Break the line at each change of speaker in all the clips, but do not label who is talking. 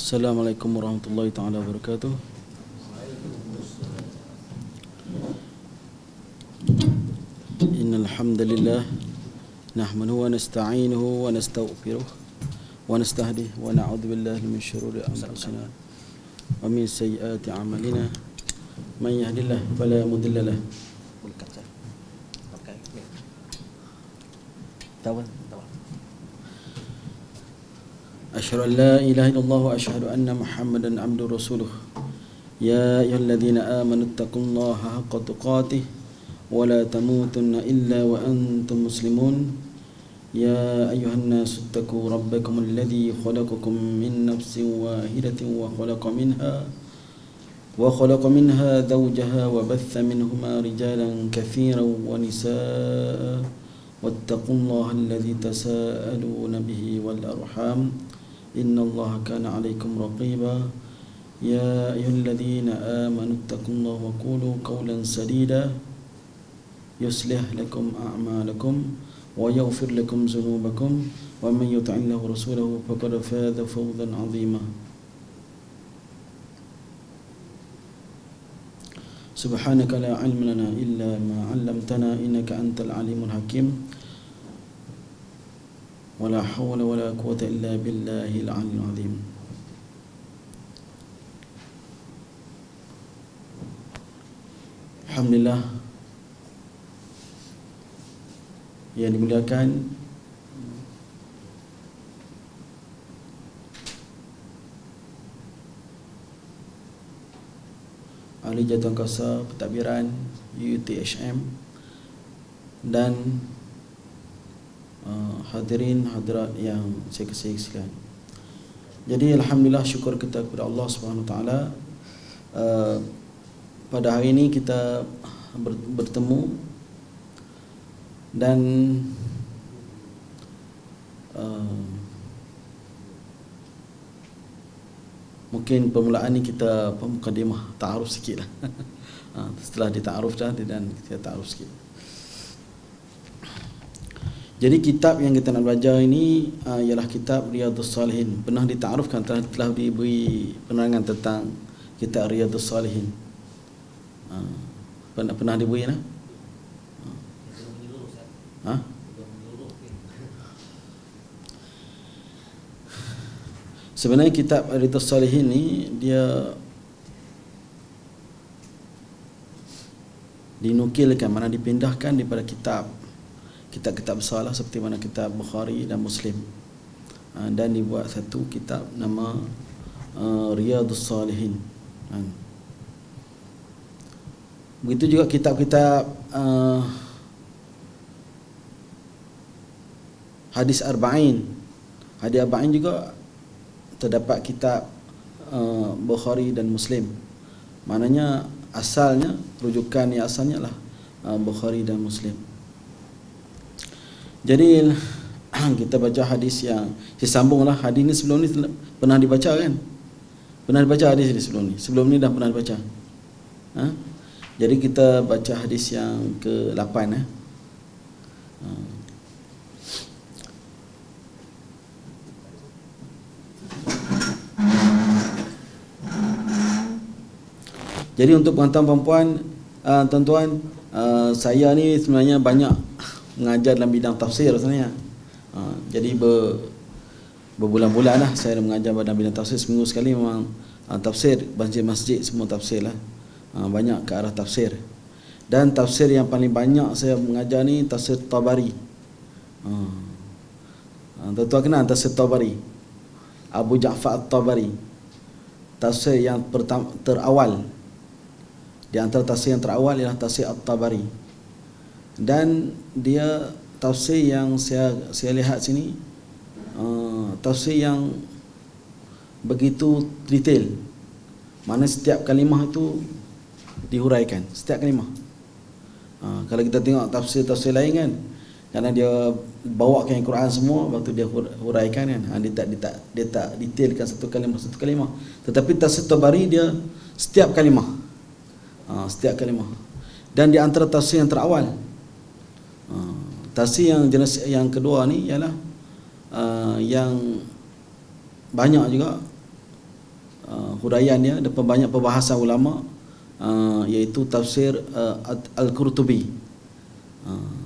Assalamualaikum warahmatullahi taala wabarakatuh. Innal hamdalillah nahmaduhu wa nasta'inuhu wa nastaghfiruh wa nastahdihi wa na'udzu billahi min shururi anfusina wa min sayyiati a'malina. Man yahdihillahu fala mudilla lahu
Tawal,
أشهد أن لا إله إلا الله وأشهد أن محمدا عبده ورسوله. يا أيها الذين آمنوا اتقوا الله حق تقاته ولا تموتن إلا وأنتم مسلمون. يا أيها الناس اتقوا ربكم الذي خلقكم من نفس واحدة وخلق منها وخلق منها زوجها وبث منهما رجالا كثيرا ونساء. واتقوا الله الذي تساءلون به والأرحام. إن الله كان عليكم رقيبا. يا أيها الذين آمنوا اتقوا الله وقولوا قولا سديدا. يصلح لكم أعمالكم ويغفر لكم ذنوبكم. ومن يطع الله ورسوله فقد فاز فوزا عظيما. سبحانك لا علم لنا إلا ما علمتنا إنك أنت العليم الحكيم. ولا حول ولا قوة إلا بالله العلي العظيم Alhamdulillah yang dimuliakan Ahli Jatuh Kuasa Pentadbiran UTHM dan uh, hadirin hadirat yang saya sekalian. Jadi alhamdulillah syukur kita kepada Allah Subhanahu taala. Uh, pada hari ini kita ber, bertemu dan uh, mungkin permulaan ni kita mukadimah ta'aruf sikit lah. Setelah dita'aruf dah dan kita ta'aruf sikit jadi kitab yang kita nak belajar ini uh, ialah kitab Riyadhus Salihin. Pernah ditaarufkan telah, telah diberi penerangan tentang kitab Riyadhus Salihin. Uh, pernah pernah diberi nah? Ha? Sebenarnya kitab Riyadhus Salihin ni dia dinukilkan mana dipindahkan daripada kitab kitab-kitab besar lah seperti mana kitab Bukhari dan Muslim. Ha, dan dibuat satu kitab nama uh, Riyadus Salihin. Ha. begitu juga kitab-kitab uh, hadis Arba'in. Hadis Arba'in juga terdapat kitab uh, Bukhari dan Muslim. Maknanya asalnya rujukan yang asalnya lah uh, Bukhari dan Muslim jadi kita baca hadis yang disambunglah hadis ni sebelum ni pernah dibaca kan? Pernah dibaca hadis ni sebelum ni. Sebelum ni dah pernah dibaca. Ha? Jadi kita baca hadis yang ke-8 eh. Ha. Jadi untuk puan-puan perempuan, uh, tuan-tuan, uh, saya ni sebenarnya banyak mengajar dalam bidang tafsir sebenarnya. Ha, jadi ber, berbulan-bulan lah saya mengajar dalam bidang tafsir seminggu sekali memang ha, tafsir masjid-masjid semua tafsir lah. Ha, banyak ke arah tafsir. Dan tafsir yang paling banyak saya mengajar ni tafsir Tabari. Ha. Ha, tuan-tuan kenal tafsir Tabari? Abu Ja'far Tabari. Tafsir yang pertama, terawal. Di antara tafsir yang terawal ialah tafsir At-Tabari dan dia tafsir yang saya saya lihat sini uh, tafsir yang begitu detail. Mana setiap kalimah itu dihuraikan setiap kalimah. Uh, kalau kita tengok tafsir-tafsir lain kan kerana dia bawakan Al-Quran semua waktu dia huraikan kan ha, dia tak dia tak dia tak detailkan satu kalimah satu kalimah. Tetapi tafsir Tabari dia setiap kalimah. Uh, setiap kalimah. Dan di antara tafsir yang terawal tafsir yang jenis yang kedua ni ialah uh, yang banyak juga uh, huraian dia ada banyak perbahasan ulama uh, iaitu tafsir uh, Al-Qurtubi. Uh,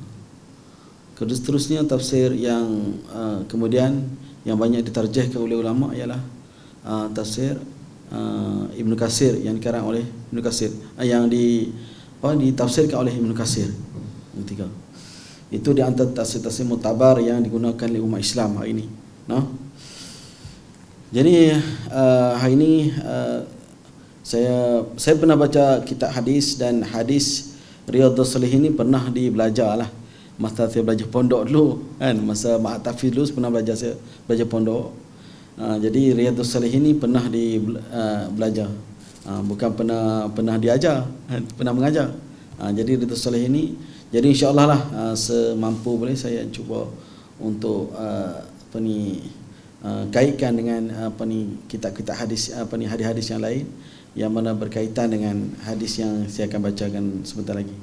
seterusnya tafsir yang uh, kemudian yang banyak ditarjihkan oleh ulama ialah uh, tafsir uh, Ibnu Kasir yang dikarang oleh Ibnu Kasir uh, yang di apa ditafsirkan oleh Ibnu Kasir. Yang tiga. Itu di antara tafsir-tafsir mutabar yang digunakan oleh umat Islam hari ini. No? Jadi uh, hari ini uh, saya saya pernah baca kitab hadis dan hadis Riyadhus Salihin ini pernah dibelajar lah. Masa saya belajar pondok dulu kan masa Mak Tafiz dulu pernah belajar saya belajar pondok. Uh, jadi Riyadhus Salihin ini pernah di uh, belajar. Uh, bukan pernah pernah diajar, kan? pernah mengajar. Uh, jadi Riyadhus Salihin ini jadi insya-Allah lah uh, semampu boleh saya cuba untuk uh, apa ni uh, kaitkan dengan apa ni kitab-kitab hadis apa ni hadis-hadis yang lain yang mana berkaitan dengan hadis yang saya akan bacakan sebentar lagi.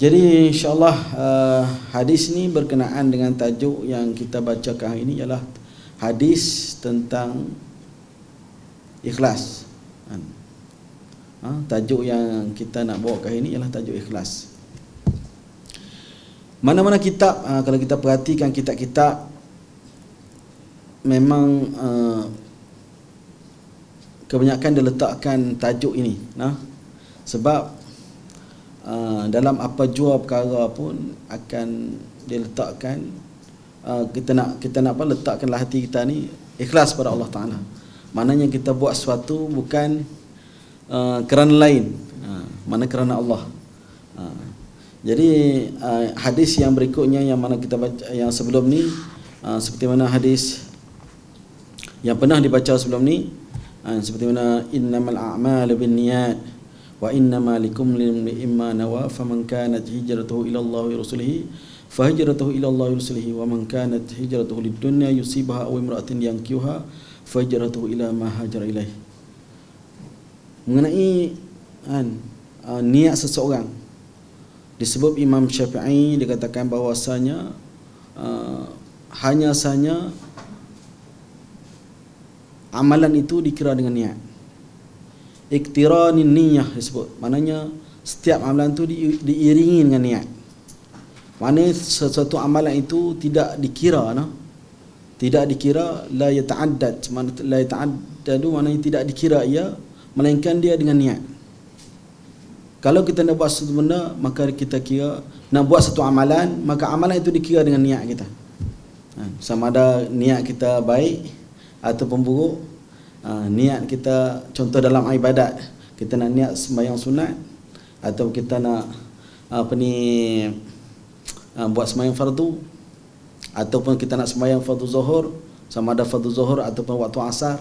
Jadi insya-Allah uh, hadis ini berkenaan dengan tajuk yang kita bacakan hari ini ialah hadis tentang ikhlas. Ha, tajuk yang kita nak bawa hari ini ialah tajuk ikhlas. Mana-mana kitab uh, kalau kita perhatikan kitab-kitab memang uh, kebanyakan dia letakkan tajuk ini nah. Sebab uh, dalam apa jua perkara pun akan diletakkan uh, kita nak kita nak apa letakkanlah hati kita ni ikhlas pada Allah Taala. Maknanya kita buat sesuatu bukan uh, kerana lain uh, mana kerana Allah. Uh, jadi uh, hadis yang berikutnya yang mana kita baca yang sebelum ni uh, seperti mana hadis yang pernah dibaca sebelum ni uh, seperti mana innamal a'malu binniyat wa innama likum limma nawa faman kanat hijratuhu ila Allah wa rasulihi fahijratuhu ila Allah wa rasulihi wa man kanat hijratuhu lid dunya yusibaha aw imra'atin yankihuha fahijratuhu ila ma hajara ilaih mengenai kan, uh, niat seseorang disebut Imam Syafi'i dikatakan bahwasanya uh, hanya saja amalan itu dikira dengan niat. Iktiranin niyah disebut. Maknanya setiap amalan itu di, diiringi dengan niat. Mana sesuatu amalan itu tidak dikira no? tidak dikira la yata'addad. Mana la yata'addadu maknanya tidak dikira ia melainkan dia dengan niat kalau kita nak buat sesuatu benda, maka kita kira nak buat satu amalan, maka amalan itu dikira dengan niat kita. Ha, sama ada niat kita baik ataupun buruk. Ha, niat kita contoh dalam ibadat, kita nak niat sembahyang sunat atau kita nak apa ni ha, buat sembahyang fardu ataupun kita nak sembahyang fardu zuhur, sama ada fardu zuhur ataupun waktu asar.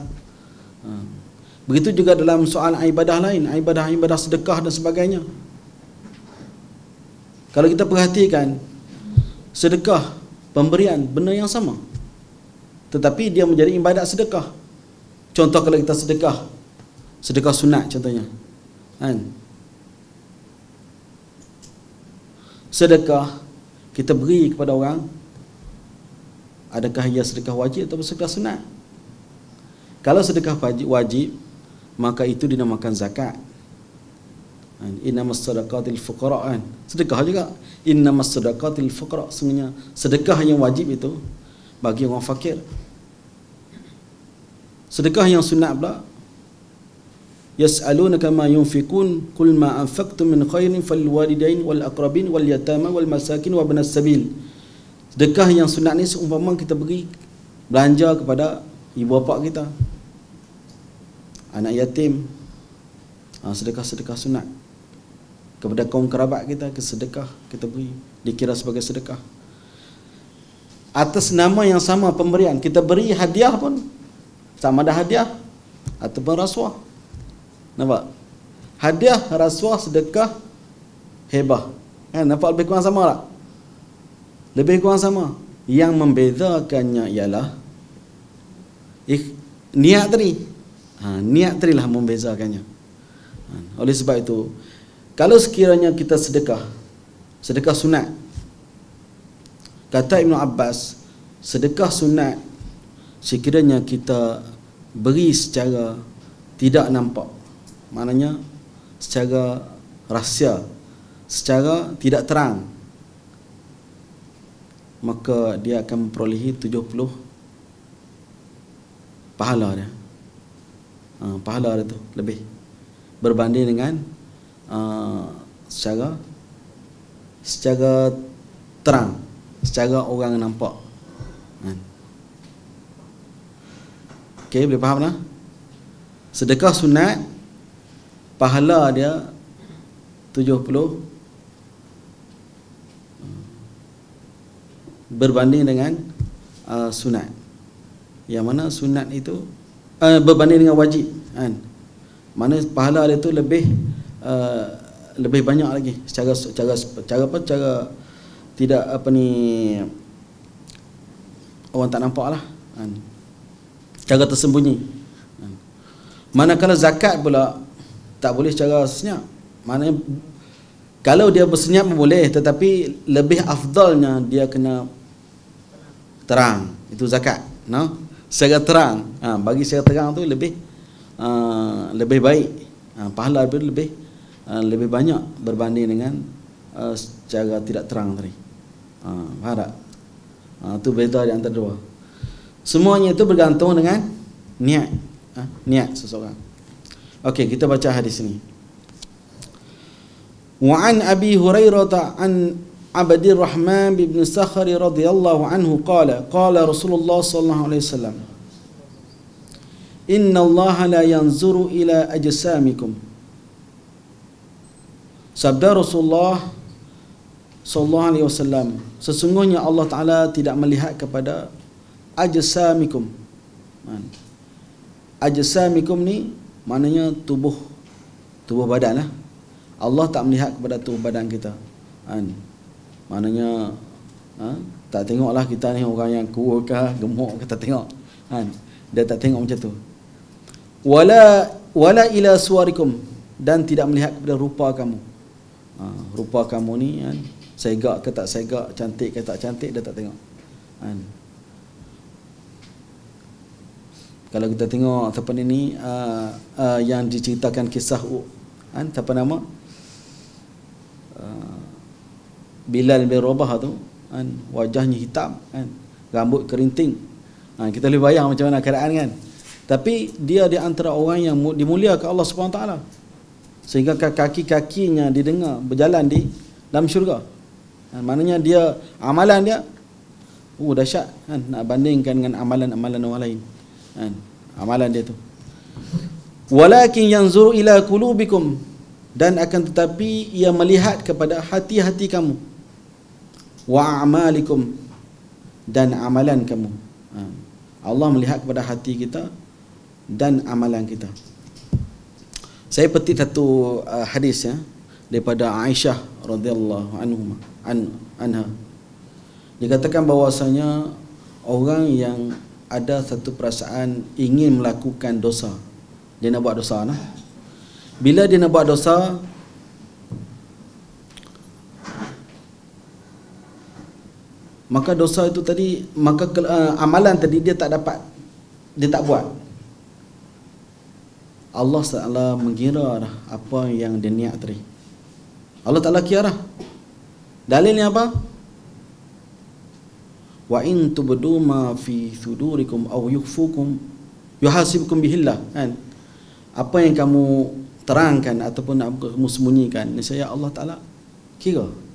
Ha, Begitu juga dalam soal ibadah lain, ibadah-ibadah sedekah dan sebagainya. Kalau kita perhatikan sedekah, pemberian benda yang sama. Tetapi dia menjadi ibadat sedekah. Contoh kalau kita sedekah, sedekah sunat contohnya. Kan? Sedekah kita beri kepada orang adakah ia sedekah wajib atau sedekah sunat? Kalau sedekah wajib, maka itu dinamakan zakat. Innamas sadaqatil fuqara kan. Sedekah juga. Innamas sadaqatil fuqara sebenarnya sedekah yang wajib itu bagi orang fakir. Sedekah yang sunat pula Yas'alunaka ma yunfikun kul ma anfaqtum min khairin fal walidain wal aqrabin wal yatama wal masakin wa ibnas sabil. Sedekah yang sunat ni seumpama kita beri belanja kepada ibu bapa kita, anak yatim. Ha, sedekah-sedekah sunat. Kepada kaum kerabat kita ke sedekah kita beri dikira sebagai sedekah. Atas nama yang sama pemberian kita beri hadiah pun sama ada hadiah ataupun rasuah. Nampak? Hadiah rasuah sedekah hebah. Kan nampak lebih kurang sama tak? Lebih kurang sama. Yang membezakannya ialah eh, niat tadi Ha, niat terilah membezakannya. Ha, oleh sebab itu, kalau sekiranya kita sedekah, sedekah sunat, kata Ibn Abbas, sedekah sunat, sekiranya kita beri secara tidak nampak maknanya secara rahsia secara tidak terang maka dia akan memperolehi 70 pahala dia ha, pahala dia tu lebih. Berbanding dengan uh, secara secara terang secara orang nampak. Kan? Okey boleh faham lah sedekah sunat pahala dia 70 berbanding dengan uh, sunat. Yang mana sunat itu uh, berbanding dengan wajib kan? Mana pahala dia tu lebih uh, lebih banyak lagi. Secara secara cara apa? Cara tidak apa ni orang tak nampak lah kan? Cara tersembunyi kan? manakala zakat pula tak boleh secara senyap. Mana kalau dia bersenyap boleh tetapi lebih afdalnya dia kena terang. Itu zakat no secara terang ha, bagi secara terang tu lebih uh, lebih baik. Ha, pahala lebih lebih uh, lebih banyak berbanding dengan uh, secara tidak terang tadi. Ha, faham tak? Ha, tu beza di antara dua. Semuanya itu bergantung dengan niat. Ha, niat seseorang. Okey kita baca hadis ini wa an abi hurairah an عبد الرحمن بن سخر رضي الله عنه قال قال رسول الله صلى الله عليه وسلم إن الله لا ينظر إلى أجسامكم Sabda Rasulullah sallallahu alaihi wasallam sesungguhnya Allah taala tidak melihat kepada ajsamikum. Ajsamikum ni maknanya tubuh tubuh badan lah. Allah tak melihat kepada tubuh badan kita. Kan? Maknanya ha, tak tengoklah kita ni orang yang ke gemuk ke tak tengok. Kan? Dia tak tengok macam tu. Wala wala ila suwarikum dan tidak melihat kepada rupa kamu. Ha, rupa kamu ni kan segak ke tak segak, cantik ke tak cantik dia tak tengok. Kan? Kalau kita tengok apa ni uh, uh, yang diceritakan kisah kan apa nama? Uh, Bilal bin Rabah tu kan wajahnya hitam kan rambut kerinting. Ha, kita boleh bayang macam mana keadaan kan. Tapi dia di antara orang yang dimuliakan Allah taala. Sehingga kaki-kakinya didengar berjalan di dalam syurga. Ha, maknanya dia amalan dia oh dahsyat kan nak bandingkan dengan amalan-amalan orang lain. Kan amalan dia tu. Walakin yanzuru ila qulubikum dan akan tetapi ia melihat kepada hati-hati kamu wa a'malikum dan amalan kamu. Ha. Allah melihat kepada hati kita dan amalan kita. Saya petik satu uh, hadis ya daripada Aisyah radhiyallahu anhu an, anha. Dikatakan bahwasanya orang yang ada satu perasaan ingin melakukan dosa. Dia nak buat dosa nah. Bila dia nak buat dosa, maka dosa itu tadi maka uh, amalan tadi dia tak dapat dia tak buat. Allah Taala mengira dah apa yang dia niat tadi. Allah Taala kira dalilnya apa? Wa in tubdu ma fi sudurikum aw yukhfukum yuhasibukum bihillah. Kan? Apa yang kamu terangkan ataupun kamu sembunyikan saya Allah Taala kira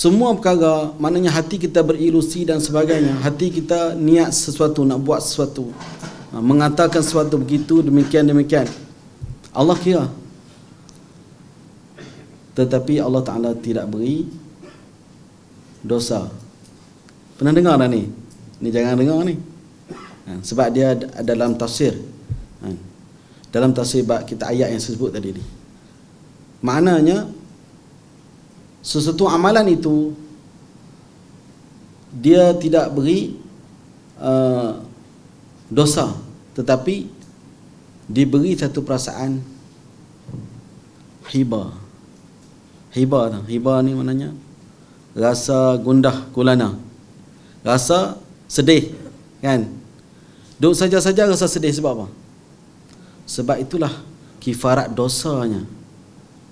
Semua perkara maknanya hati kita berilusi dan sebagainya. Hati kita niat sesuatu, nak buat sesuatu. Ha, mengatakan sesuatu begitu, demikian, demikian. Allah kira. Tetapi Allah Ta'ala tidak beri dosa. Pernah dengar dah ni? Ni jangan dengar ni. Ha, sebab dia dalam tafsir. Ha, dalam tafsir kita ayat yang sebut tadi ni. Maknanya, sesuatu amalan itu dia tidak beri uh, dosa tetapi diberi satu perasaan hiba. Hiba hiba ni maknanya rasa gundah gulana. Rasa sedih kan? Duduk saja-saja rasa sedih sebab apa? Sebab itulah kifarat dosanya.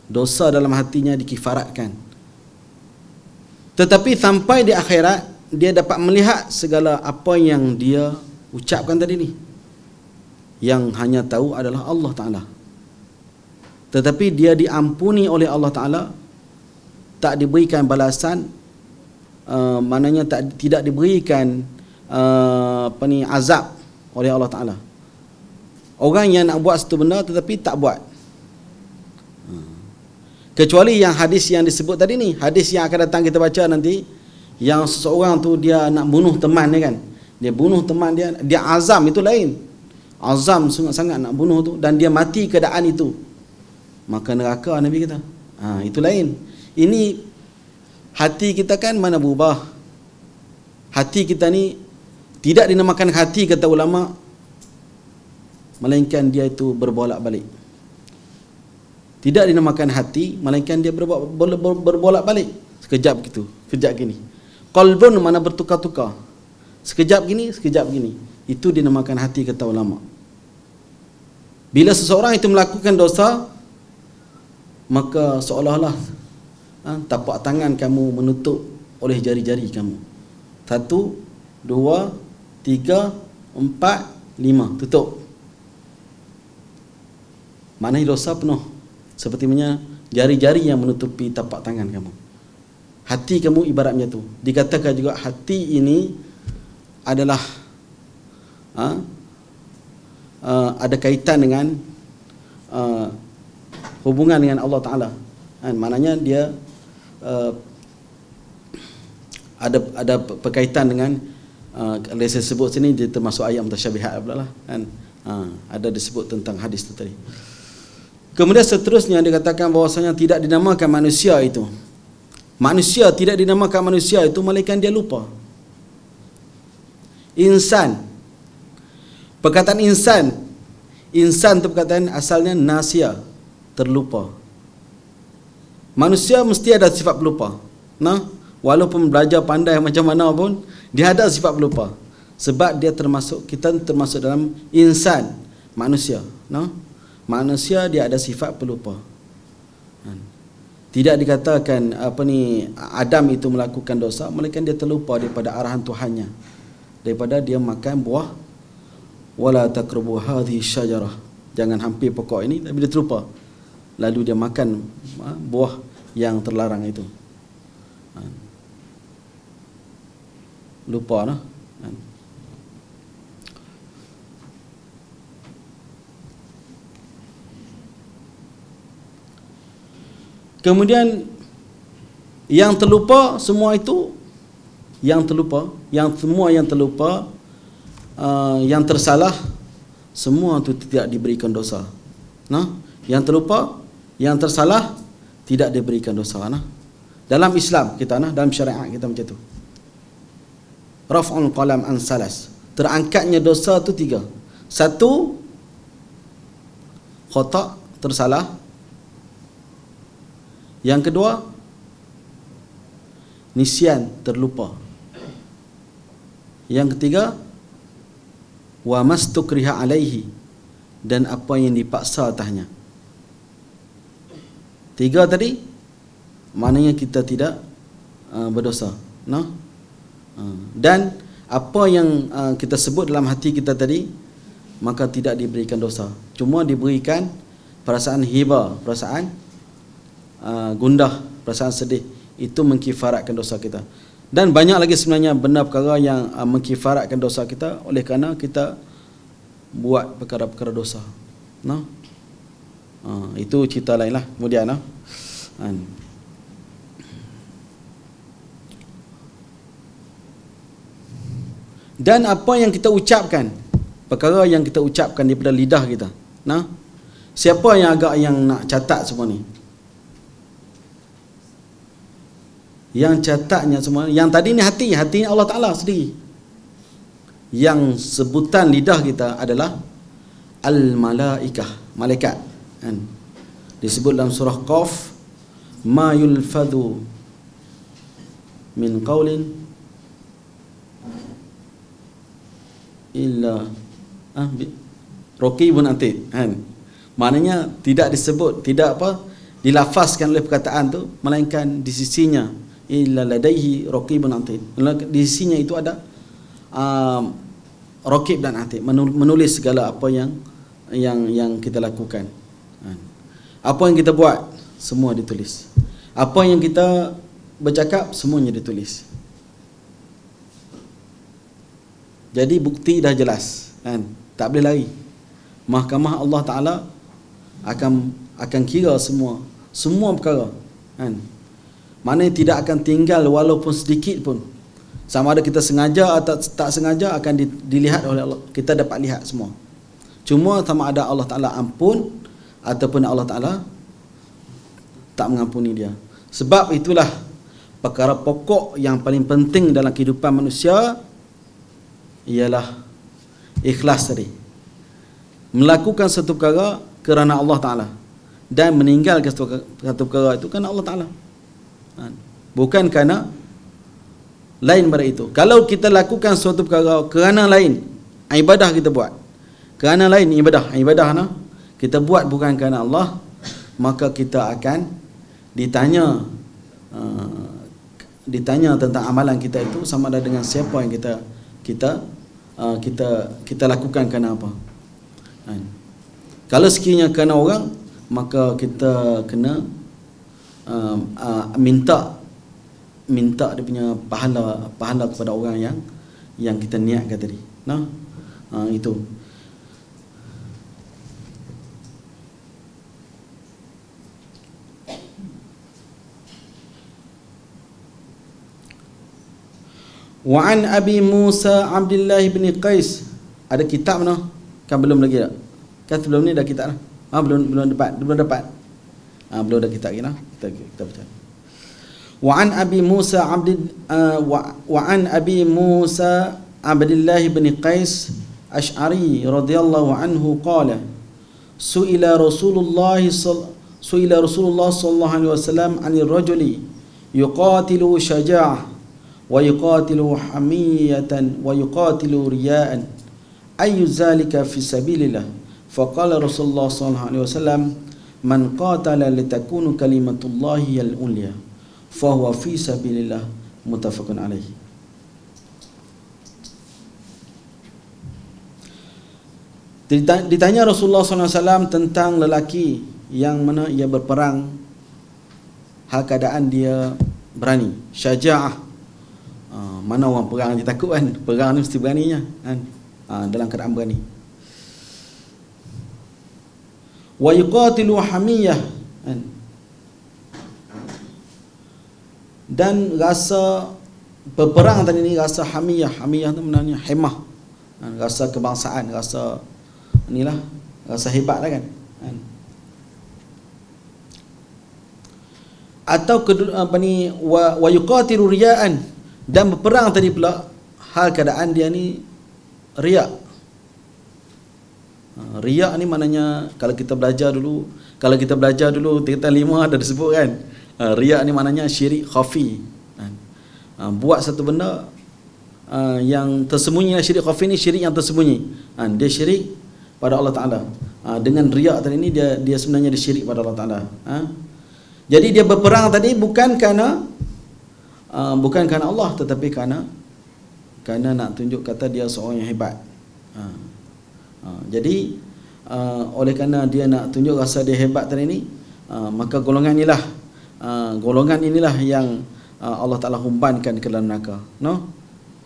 Dosa dalam hatinya dikifaratkan tetapi sampai di akhirat dia dapat melihat segala apa yang dia ucapkan tadi ni yang hanya tahu adalah Allah Ta'ala tetapi dia diampuni oleh Allah Ta'ala tak diberikan balasan uh, maknanya tak tidak diberikan uh, apa ni azab oleh Allah Taala. Orang yang nak buat satu benda tetapi tak buat. Kecuali yang hadis yang disebut tadi ni, hadis yang akan datang kita baca nanti yang seseorang tu dia nak bunuh teman dia kan. Dia bunuh teman dia, dia azam itu lain. Azam sangat-sangat nak bunuh tu dan dia mati keadaan itu. Maka neraka Nabi kata. Ha, itu lain ini hati kita kan mana berubah hati kita ni tidak dinamakan hati kata ulama melainkan dia itu berbolak balik tidak dinamakan hati melainkan dia berbolak balik sekejap gitu sekejap gini qalbun mana bertukar-tukar sekejap gini sekejap gini itu dinamakan hati kata ulama bila seseorang itu melakukan dosa maka seolah-olah ha, tapak tangan kamu menutup oleh jari-jari kamu. Satu, dua, tiga, empat, lima. Tutup. Mana dosa penuh. Seperti mana jari-jari yang menutupi tapak tangan kamu. Hati kamu ibaratnya tu. Dikatakan juga hati ini adalah ha, uh, ada kaitan dengan uh, hubungan dengan Allah Ta'ala. Ha, maknanya dia uh, ada ada berkaitan dengan uh, kalau saya sebut sini dia termasuk ayat mutasyabihat pula lah kan uh, ada disebut tentang hadis tu tadi kemudian seterusnya dia katakan bahwasanya tidak dinamakan manusia itu manusia tidak dinamakan manusia itu malaikat dia lupa insan perkataan insan insan itu perkataan asalnya nasia terlupa Manusia mesti ada sifat pelupa. Nah, walaupun belajar pandai macam mana pun, dia ada sifat pelupa. Sebab dia termasuk kita termasuk dalam insan, manusia, nah. Manusia dia ada sifat pelupa. Kan? Tidak dikatakan apa ni Adam itu melakukan dosa, melainkan dia terlupa daripada arahan Tuhannya. Daripada dia makan buah wala taqrabu hadhihi syajarah. Jangan hampir pokok ini tapi dia terlupa. Lalu dia makan ha, buah yang terlarang itu. Ha. Lupa lah. Ha. Kemudian yang terlupa semua itu yang terlupa, yang semua yang terlupa uh, yang tersalah semua itu tidak diberikan dosa. Nah, yang terlupa, yang tersalah tidak diberikan dosa nah. Dalam Islam kita nah, dalam syariat kita macam tu. Raf'ul qalam an salas. Terangkatnya dosa tu tiga. Satu khata tersalah. Yang kedua nisyan terlupa. Yang ketiga wa mastukriha alaihi dan apa yang dipaksa atasnya. Tiga tadi maknanya kita tidak uh, berdosa. No? Uh, dan apa yang uh, kita sebut dalam hati kita tadi maka tidak diberikan dosa. Cuma diberikan perasaan hiba, perasaan uh, gundah, perasaan sedih. Itu mengkifaratkan dosa kita. Dan banyak lagi sebenarnya benda perkara yang uh, mengkifaratkan dosa kita oleh kerana kita buat perkara-perkara dosa. No? Ha, itu cerita lain lah kemudian lah. Ha. Dan apa yang kita ucapkan perkara yang kita ucapkan daripada lidah kita. Nah, siapa yang agak yang nak catat semua ni? Yang catatnya semua, yang tadi ni hati, hati Allah Taala sendiri. Yang sebutan lidah kita adalah al-malaikah, malaikat. Kan? Disebut dalam surah qaf ma yulfadhu min qaulin illa ah bi- raqibun atid kan? Maknanya tidak disebut tidak apa dilafazkan oleh perkataan tu melainkan di sisinya illa ladaihi raqibun atid. Di sisinya itu ada um, raqib dan atid. Menulis segala apa yang yang yang kita lakukan. Kan. apa yang kita buat? Semua ditulis. Apa yang kita bercakap? Semuanya ditulis. Jadi bukti dah jelas kan? Tak boleh lari. Mahkamah Allah taala akan akan kira semua. Semua perkara kan mana tidak akan tinggal walaupun sedikit pun. Sama ada kita sengaja atau tak sengaja akan dilihat oleh Allah. Kita dapat lihat semua. Cuma sama ada Allah taala ampun ataupun Allah taala tak mengampuni dia. Sebab itulah perkara pokok yang paling penting dalam kehidupan manusia ialah ikhlas tadi. Melakukan satu perkara kerana Allah Ta'ala dan meninggalkan satu, perkara itu kerana Allah Ta'ala? Bukan kerana lain pada itu. Kalau kita lakukan suatu perkara kerana lain ibadah kita buat. Kerana lain ibadah. Ibadah nah, kita buat bukan kerana Allah maka kita akan ditanya uh, ditanya tentang amalan kita itu sama ada dengan siapa yang kita kita uh, kita kita lakukan kerana apa. Kan? kalau sekiranya kerana orang maka kita kena uh, uh, minta minta dia punya pahala pahala kepada orang yang yang kita niatkan tadi nah uh, itu an Abi Musa Abdullah bin Qais. Ada kitab mana? Kan belum lagi tak? Kan sebelum ni dah kitab lah. Ha, belum belum dapat, belum dapat. Ha, belum dah kita kira lah. kita kita baca. Wa an Abi Musa Abd uh, ah, wa, an Abi Musa Abdullah bin Qais Asy'ari radhiyallahu anhu qala Su'ila Rasulullah su'ila Rasulullah sallallahu alaihi wasallam anil rajuli yuqatilu syaja' wa yuqatilu hamiyatan wa yuqatilu riya'an. Ayu zalika fi sabilillah? Faqala Rasulullah sallallahu alaihi wasallam man qatala litakunu kalimatullahi al-ulya fahuwa fi sabilillah muttafaqun alaih ditanya Rasulullah SAW tentang lelaki yang mana ia berperang hal keadaan dia berani. Syaja'ah. Ah, mana orang perang dia takut kan? Perang ni mesti beraninya kan? Ah, dalam keadaan berani wa yuqatilu hamiyah. Kan? Dan rasa berperang tadi ni rasa hamiyah. Hamiyah tu maknanya hemah. Kan? rasa kebangsaan rasa inilah rasa hebat lah kan, kan? atau apa ni wa, wa yuqatilu riya'an. Dan berperang tadi pula hal keadaan dia ni riak riak ni maknanya kalau kita belajar dulu kalau kita belajar dulu tingkatan lima ada disebut kan? Ha, riak ni maknanya syirik khafi. Kan? ha, buat satu benda yang tersembunyi syirik khafi ni syirik yang tersembunyi. Dia syirik pada Allah Ta'ala. Dengan riak tadi ni dia dia sebenarnya dia syirik pada Allah Ta'ala. Jadi dia berperang tadi bukan kerana bukan kerana Allah tetapi kerana kerana nak tunjuk kata dia seorang yang hebat. Uh, uh, jadi uh, oleh kerana dia nak tunjuk rasa dia hebat tadi ni, uh, maka golongan inilah uh, golongan inilah yang uh, Allah Taala humbankan ke dalam neraka. No?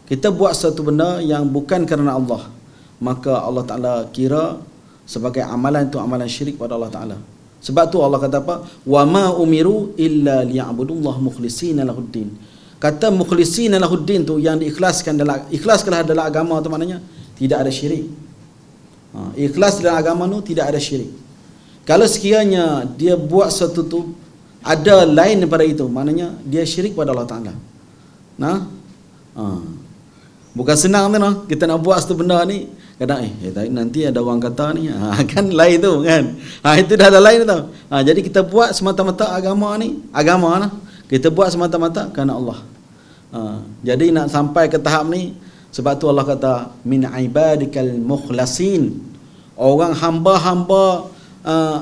Kita buat satu benda yang bukan kerana Allah, maka Allah Taala kira sebagai amalan itu amalan syirik pada Allah Taala. Sebab tu Allah kata apa? Wa ma umiru illa liya'budullah mukhlishina lahuddin kata mukhlisin lahuddin tu yang diikhlaskan dalam ikhlaskanlah dalam agama tu maknanya tidak ada syirik ha, ikhlas dalam agama tu tidak ada syirik. Kalau sekiranya dia buat sesuatu tu ada lain daripada itu maknanya dia syirik pada Allah Taala. Nah? Ha. bukan senang tu nah. Kita nak buat satu benda ni kadang eh, eh nanti ada orang kata ni. Ha, kan lain tu kan? Ha, itu dah ada lain tu. Ha, jadi kita buat semata-mata agama ni agama nah. Kita buat semata-mata kerana Allah. Ha, jadi nak sampai ke tahap ni Sebab tu Allah kata min ibadikal mukhlasin. Orang hamba-hamba uh,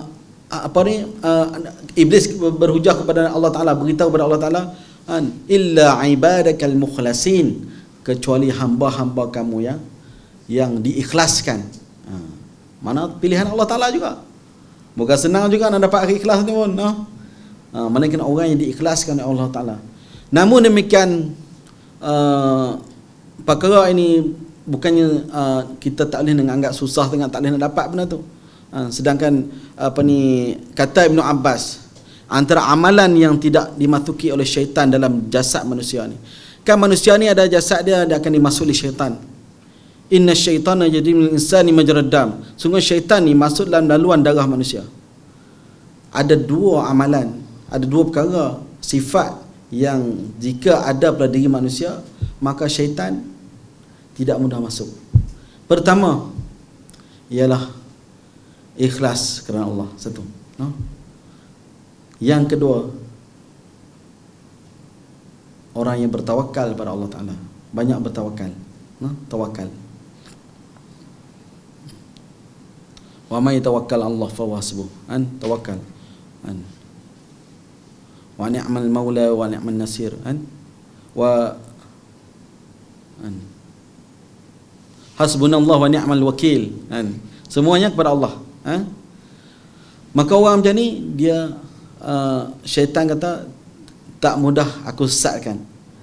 apa ni uh, iblis berhujah kepada Allah Taala beritahu kepada Allah Taala an illa ibadakal mukhlasin kecuali hamba-hamba kamu ya yang diikhlaskan. Ha. Mana pilihan Allah Taala juga. Moga senang juga nak dapat ikhlas ni pun. No? Ha. Mana kena orang yang diikhlaskan oleh Allah Taala. Namun demikian uh, perkara ini bukannya uh, kita tak boleh menganggap susah dengan tak boleh nak dapat benda tu. Ha, sedangkan apa ni kata Ibnu Abbas antara amalan yang tidak dimasuki oleh syaitan dalam jasad manusia ni. Kan manusia ni ada jasad dia dia akan dimasuki syaitan. Inna syaitana jadi min insani majradam. Sungguh syaitan ni masuk dalam laluan darah manusia. Ada dua amalan, ada dua perkara sifat yang jika ada pada diri manusia maka syaitan tidak mudah masuk. Pertama ialah ikhlas kerana Allah satu no? yang kedua orang yang bertawakal pada Allah Taala. Banyak bertawakal no? tawakal. Wa may tawakkal Allah fa hasbuh. An tawakal an. Wa ni'mal maula wa ni'mal nasir. An. Wa an hasbunallah wa ni'mal wakil an semuanya kepada Allah ha? maka orang macam ni dia uh, syaitan kata tak mudah aku sesatkan.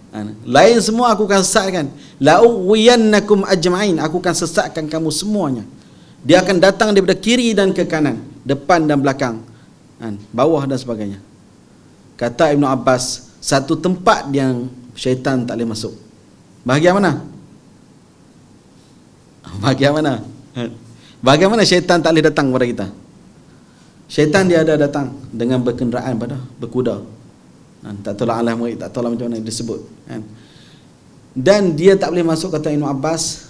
Ha? lain semua aku akan sesatkan. La'uwiyannakum ajma'in. Aku akan sesatkan kamu semuanya. Dia akan datang daripada kiri dan ke kanan depan dan belakang ha? bawah dan sebagainya. Kata Ibn Abbas satu tempat yang syaitan tak boleh masuk. Bahagian mana bahagian mana Bagaimana syaitan tak boleh datang kepada kita? Syaitan dia ada datang dengan berkenderaan pada berkuda. Ha, tak tahu lah murid, tak tahu lah macam mana disebut. Kan? Dan dia tak boleh masuk kata Ibn Abbas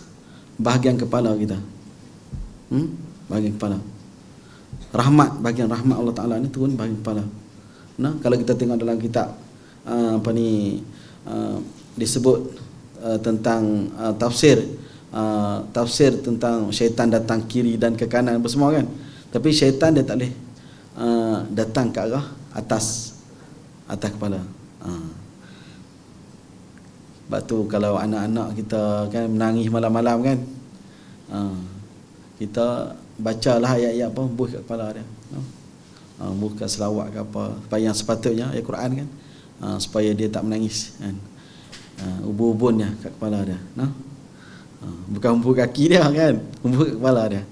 bahagian kepala kita. Hmm? Bahagian kepala. Rahmat, bahagian rahmat Allah Ta'ala ni turun bahagian kepala. Nah, kalau kita tengok dalam kitab uh, apa ni uh, disebut uh, tentang tafsir uh, tafsir tentang syaitan datang kiri dan ke kanan apa semua kan. Tapi syaitan dia tak boleh uh, datang ke arah atas atas kepala. Uh. sebab tu kalau anak-anak kita kan menangis malam-malam kan uh, kita bacalah ayat-ayat apa buh kat kepala dia. Uh, buh kat selawat ke apa supaya yang sepatutnya ayat Quran kan uh, supaya dia tak menangis kan. Uh, ubun-ubunnya kat kepala dia. Nah Ha, bukan umpuk kaki dia kan umpuk kepala dia.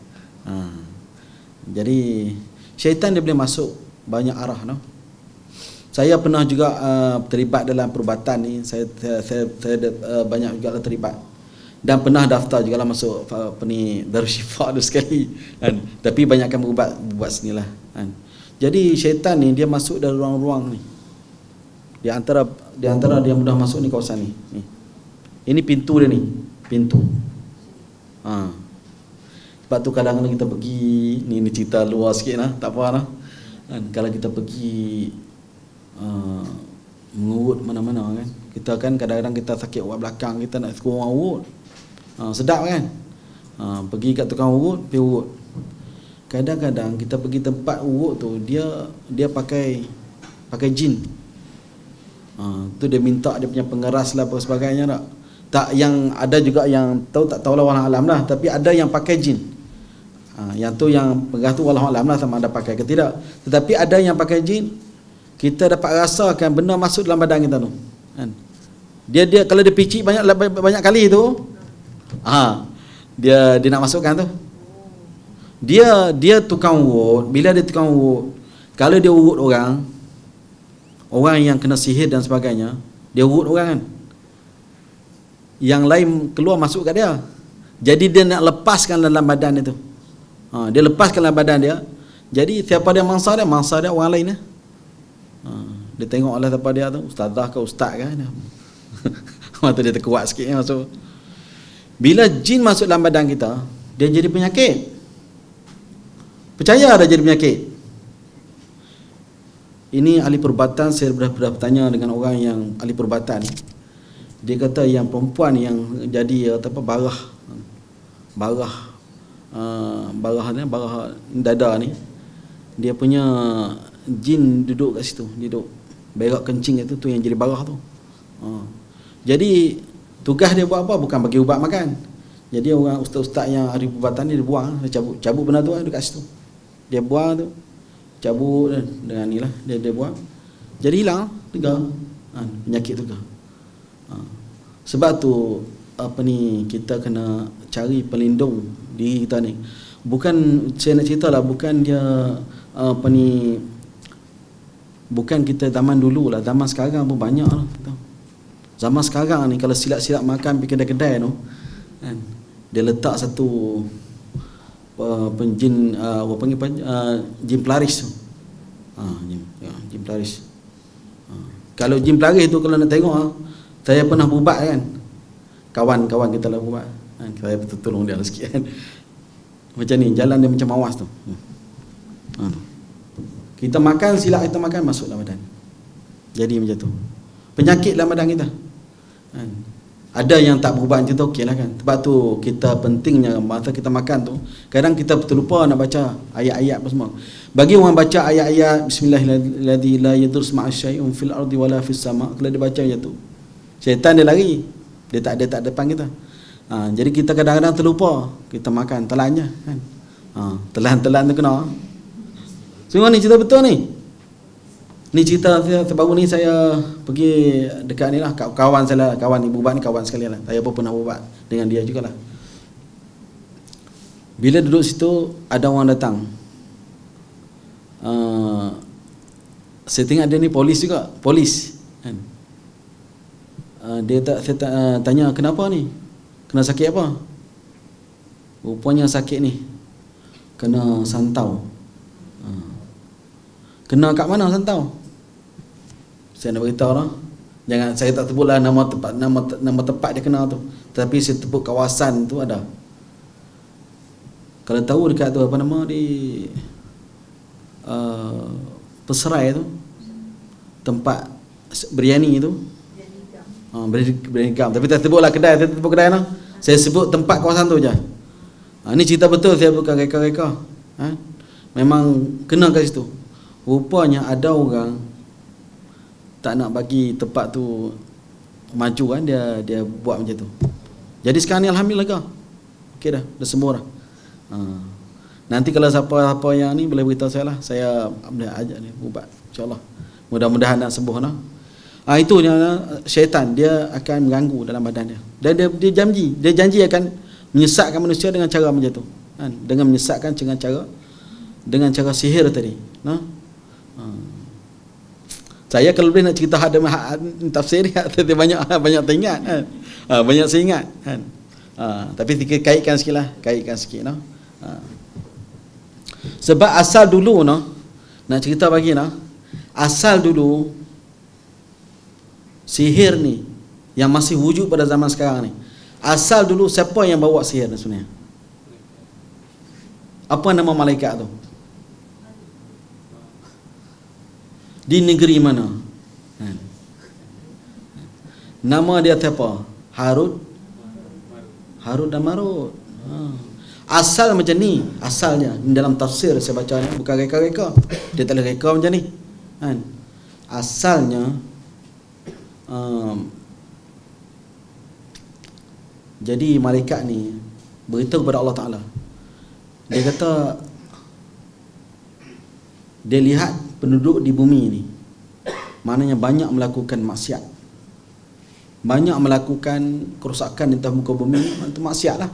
Ha. jadi syaitan dia boleh masuk banyak arah no? saya pernah juga uh, terlibat dalam perubatan ni saya saya, saya, saya uh, banyak juga terlibat. Dan pernah daftar juga lah masuk uh, apa ni Darussyifa tu sekali kan? Tapi banyakkan berubat buat sinilah kan? Jadi syaitan ni dia masuk dalam ruang-ruang ni. Di antara di antara dia mudah masuk ni kawasan ni ni. Ini pintu dia ni pintu. Ha. Sebab tu kadang-kadang kita pergi, ni, ni cerita luar sikit lah, tak apa lah. Kan, kalau kita pergi uh, mengurut mana-mana kan, kita kan kadang-kadang kita sakit urat belakang, kita nak suruh orang urut. Uh, sedap kan? Uh, pergi kat tukang urut, pergi urut. Kadang-kadang kita pergi tempat urut tu, dia dia pakai pakai jin. Uh, tu dia minta dia punya pengeras lah apa sebagainya tak tak yang ada juga yang tahu tak tahu walau alam lah tapi ada yang pakai jin. Ha, yang tu yang pegah tu walau alam lah sama ada pakai ke tidak. Tetapi ada yang pakai jin kita dapat rasakan benda masuk dalam badan kita tu kan? Dia dia kalau dia picit banyak banyak kali tu ha, dia dia nak masukkan tu. Dia dia tukang urut. Bila dia tukang urut kalau dia urut orang orang yang kena sihir dan sebagainya dia urut orang kan yang lain keluar masuk kat dia. Jadi dia nak lepaskan dalam badan itu. Ha, dia lepaskan dalam badan dia. Jadi siapa dia mangsa dia? Mangsa dia orang lain. Ya? Ha, dia tengok oleh siapa dia tu. Ustazah ke ustaz ke? Waktu dia terkuat sikit ya, masuk. Bila jin masuk dalam badan kita, dia jadi penyakit. Percaya ada jadi penyakit. Ini ahli perubatan, saya pernah bertanya dengan orang yang ahli perubatan dia kata yang perempuan yang jadi apa barah. Barah uh, barah ni barah dada ni dia punya jin duduk kat situ. Duduk berak kencing itu tu yang jadi barah tu. Uh. jadi tugas dia buat apa? Bukan bagi ubat makan. Jadi orang ustaz-ustaz yang hari perubatan ni dia buang dia cabut cabut benda tu dekat situ. Dia buang tu cabut dengan ni lah dia dia buang. Jadi hilang tegar ha, penyakit tu ha. Sebab tu apa ni kita kena cari pelindung diri kita ni. Bukan saya nak cerita lah bukan dia apa ni bukan kita zaman dulu lah. Zaman sekarang pun banyak lah zaman sekarang ni kalau silap-silap makan pergi kedai-kedai tu kan dia letak satu uh, penjin uh, apa panggil uh, jin pelaris tu. Ha, jin, ya, jin pelaris. Ha. kalau jin pelaris tu kalau nak tengok ha, saya pernah bubat kan? Kawan-kawan kita lah bubat. Kan? saya tolong dia lah sikit kan. Macam ni jalan dia macam mawas tu. Ha. kita makan silap kita makan masuk dalam badan. Jadi macam tu. Penyakit dalam badan kita. Kan ada yang tak berubah macam tu okey lah kan. Sebab tu kita pentingnya masa kita makan tu kadang kita terlupa nak baca ayat-ayat apa semua. Bagi orang baca ayat-ayat bismillahirrahmanirrahim la yadurs ma'asyai'un fil ardi wala fis sama kalau dia baca macam tu syaitan dia lari dia tak ada tak depan kita ha, jadi kita kadang-kadang terlupa kita makan telannya kan ha, telan-telan tu kena semua ni cerita betul ni Ni cerita terbaru ni saya pergi dekat ni lah kawan saya lah, kawan ibu bubat ni kawan sekalian lah. Saya pun pernah buat dengan dia jugalah. Bila duduk situ ada orang datang. Uh, saya tengok dia ni polis juga, polis. Uh, dia tak saya tak, uh, tanya kenapa ni? Kena sakit apa? Rupanya sakit ni kena santau. Uh. Kena kat mana santau? saya nak beritahu lah jangan saya tak sebutlah nama tempat nama nama tempat dia kenal tu tapi saya sebut kawasan tu ada kalau tahu dekat tu apa nama di uh, Peserai tu tempat biryani tu uh, biryani gam tapi tak sebutlah kedai saya sebut kedai lah saya sebut tempat kawasan tu je ha, ni cerita betul saya bukan reka-reka ha? memang kena kat situ rupanya ada orang tak nak bagi tempat tu maju kan dia dia buat macam tu. Jadi sekarang ni alhamdulillah lega. Okey dah, dah sembuh dah. Ha. Nanti kalau siapa-siapa yang ni boleh beritahu saya lah. Saya boleh ajak ni ubat insya-Allah. Mudah-mudahan nak sembuh nah. Ha, itu yang syaitan dia akan mengganggu dalam badan dia. Dan dia, dia janji, dia janji akan menyesatkan manusia dengan cara macam tu. Kan? Dengan menyesatkan dengan cara dengan cara sihir tadi. Nah. Ha. Saya kalau boleh nak cerita hadam tafsir ya, banyak banyak teringat kan. Ha, banyak saya ingat kan. Ha, tapi kita kaitkan sikitlah, kaitkan sikit no. Ha. Sebab asal dulu no, nak cerita bagi no, asal dulu sihir ni yang masih wujud pada zaman sekarang ni. Asal dulu siapa yang bawa sihir ni sebenarnya? Apa nama malaikat tu? di negeri mana kan? nama dia siapa Harut Harut dan Marut ha. asal macam ni asalnya dalam tafsir saya baca ni bukan reka-reka dia tak boleh reka macam ni kan asalnya um, jadi malaikat ni beritahu kepada Allah Ta'ala. Dia kata dia lihat penduduk di bumi ini maknanya banyak melakukan maksiat. Banyak melakukan kerosakan di atas muka bumi itu maksiat lah.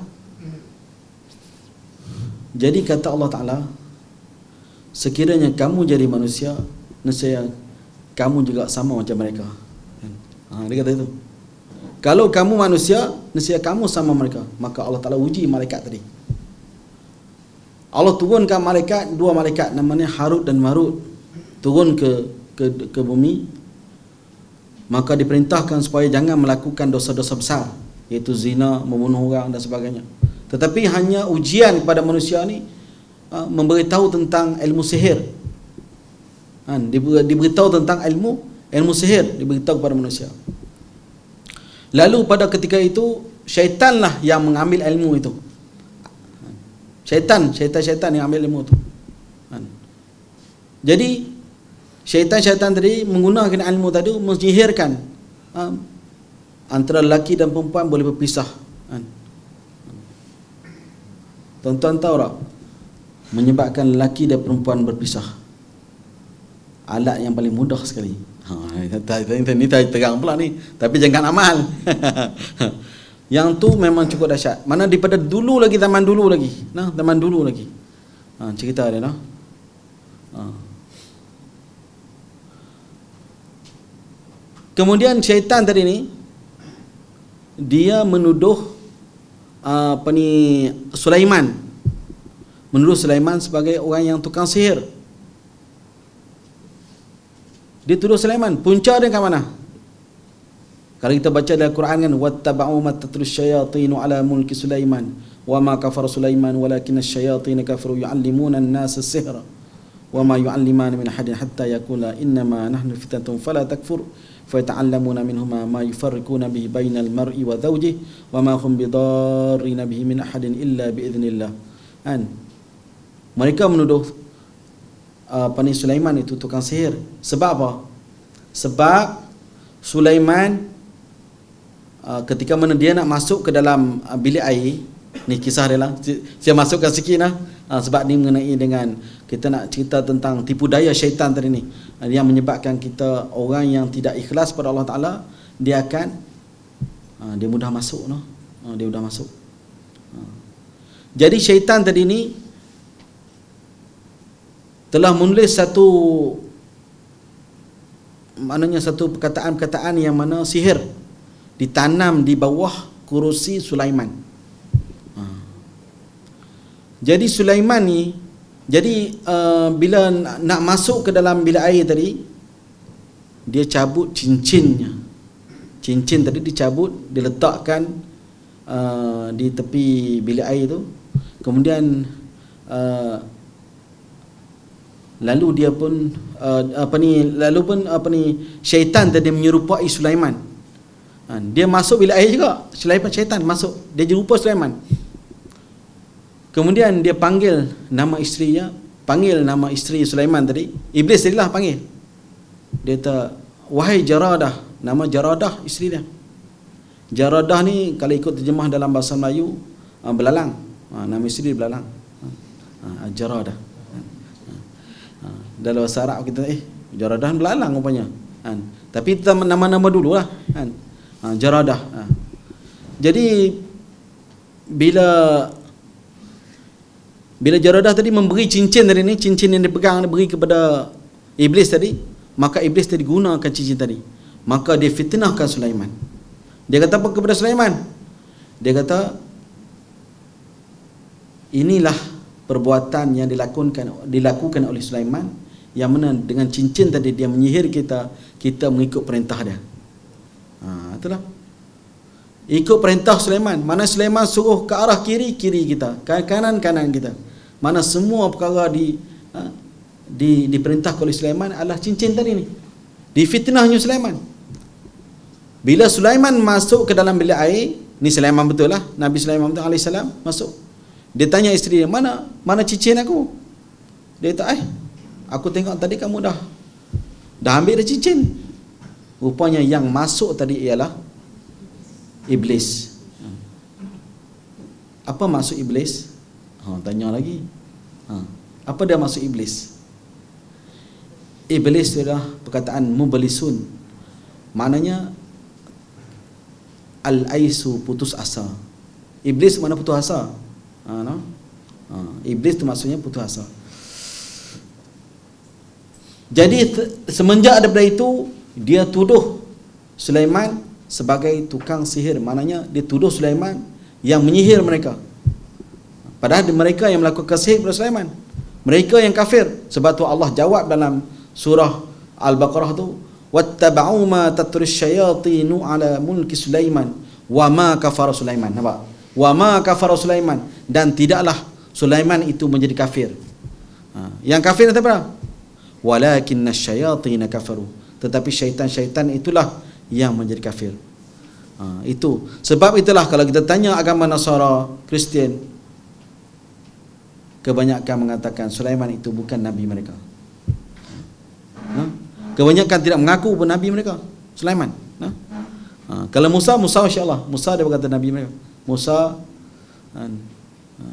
Jadi kata Allah Ta'ala sekiranya kamu jadi manusia nescaya kamu juga sama macam mereka ha, dia kata itu kalau kamu manusia nescaya kamu sama mereka maka Allah Ta'ala uji malaikat tadi Allah turunkan malaikat dua malaikat namanya Harut dan Marut turun ke ke ke bumi maka diperintahkan supaya jangan melakukan dosa-dosa besar iaitu zina, membunuh orang dan sebagainya. Tetapi hanya ujian kepada manusia ni uh, memberitahu tentang ilmu sihir. Ha, diberitahu tentang ilmu ilmu sihir diberitahu kepada manusia. lalu pada ketika itu syaitanlah yang mengambil ilmu itu. Syaitan syaitan-syaitan yang ambil ilmu itu. Jadi syaitan-syaitan tadi menggunakan ilmu tadi menyihirkan ha, antara lelaki dan perempuan boleh berpisah. Tuan-tuan tahu tak? Menyebabkan lelaki dan perempuan berpisah. Alat yang paling mudah sekali ha, ini terang pula ni. Tapi jangan amal. Yang tu memang cukup dahsyat. Mana daripada dulu lagi zaman dulu lagi. Nah zaman dulu lagi. Ha, cerita dia nah. Ha. kemudian syaitan tadi ni dia menuduh uh, apa ni Sulaiman. Menuduh Sulaiman sebagai orang yang tukang sihir dia tuduh Sulaiman punca dia ke mana kalau kita baca dalam Quran kan wattaba'u ma tatlus syayatin ala mulki Sulaiman wa ma kafara Sulaiman walakin asyayatin kafaru yu'allimuna an-nas as-sihra wa ma yu'allimana min ahadin hatta yaqula inna ma nahnu fitnatun fala takfur فيتعلمون منهما ما يفرقون به بين المرء وزوجه وما هم بضارين به من أحد إلا بإذن الله kan mereka menuduh uh, apa ni Sulaiman itu tukang sihir. Sebab apa? Sebab Sulaiman uh, ketika mana dia nak masuk ke dalam uh, bilik air ni kisah dia lah. Saya masukkan sikit lah. Sebab ni mengenai dengan kita nak cerita tentang tipu daya syaitan tadi ni. Yang menyebabkan kita orang yang tidak ikhlas pada Allah Ta'ala dia akan dia mudah masuk uh, dia mudah masuk. Jadi syaitan tadi ni telah menulis satu maknanya satu perkataan-perkataan yang mana sihir ditanam di bawah kurusi Sulaiman. Ha. Jadi Sulaiman ni jadi uh, bila nak masuk ke dalam bilik air tadi dia cabut cincinnya. Cincin tadi dicabut, diletakkan uh, di tepi bilik air tu. Kemudian uh, lalu dia pun uh, apa ni lalu pun apa ni syaitan tadi menyerupai Sulaiman. Ha, dia masuk bila air juga. Sulaiman syaitan masuk. Dia jumpa Sulaiman. Kemudian dia panggil nama isterinya panggil nama isteri Sulaiman tadi. Iblis tadilah panggil. Dia kata wahai jaradah nama jaradah isteri dia. Jaradah ni kalau ikut terjemah dalam bahasa Melayu uh, belalang. Uh, nama isteri belalang. Uh, jaradah dalam bahasa Arab kita eh jaradah belalang rupanya. Kan tapi kita nama-nama dululah kan ha, jaradah ha. jadi bila bila jaradah tadi memberi cincin tadi ni cincin yang dipegang dia beri kepada iblis tadi maka iblis tadi gunakan cincin tadi. Maka dia fitnahkan Sulaiman. Dia kata apa kepada Sulaiman? Dia kata inilah perbuatan yang dilakukan dilakukan oleh Sulaiman yang mana dengan cincin tadi dia menyihir kita kita mengikut perintah dia. Ha, itulah. Ikut perintah Sulaiman. Mana Sulaiman suruh ke arah kiri kiri kita. Kanan kanan kita. Mana semua perkara di ha, di diperintah oleh Sulaiman adalah cincin tadi ni. Di fitnahnya Sulaiman. Bila Sulaiman masuk ke dalam bilik air ni Sulaiman betul lah. Nabi Sulaiman betul alaihissalam masuk. Dia tanya isteri dia mana mana cincin aku? Dia kata eh Aku tengok tadi kamu dah dah ambil dah cincin. Rupanya yang masuk tadi ialah iblis. Apa maksud iblis? Ha, tanya lagi. Ha, apa dia maksud iblis? Iblis itu adalah perkataan mubalisun. Maknanya al-aisu putus asa. Iblis mana putus asa? Ha, no? ha, iblis itu maksudnya putus asa. Jadi semenjak daripada itu dia tuduh Sulaiman sebagai tukang sihir. Maknanya dia tuduh Sulaiman yang menyihir mereka. Padahal mereka yang melakukan sihir kepada Sulaiman. Mereka yang kafir. Sebab tu Allah jawab dalam surah Al-Baqarah tu, "Wattaba'u ma tatrus syayatinu ala mulki Sulaiman wa ma kafara Sulaiman." Nampak? Wa ma kafara Sulaiman dan tidaklah Sulaiman itu menjadi kafir. Ha. Yang kafir itu apa? Walakin asyayatin kafaru tetapi syaitan-syaitan itulah yang menjadi kafir Ha, itu. Sebab itulah kalau kita tanya agama Nasara, Kristian, kebanyakan mengatakan Sulaiman itu bukan nabi mereka. Ha? Kebanyakan tidak mengaku pun nabi mereka. Sulaiman. Ha? Ha, kalau Musa, Musa insya-Allah. Musa dia berkata nabi mereka. Musa ha, ha.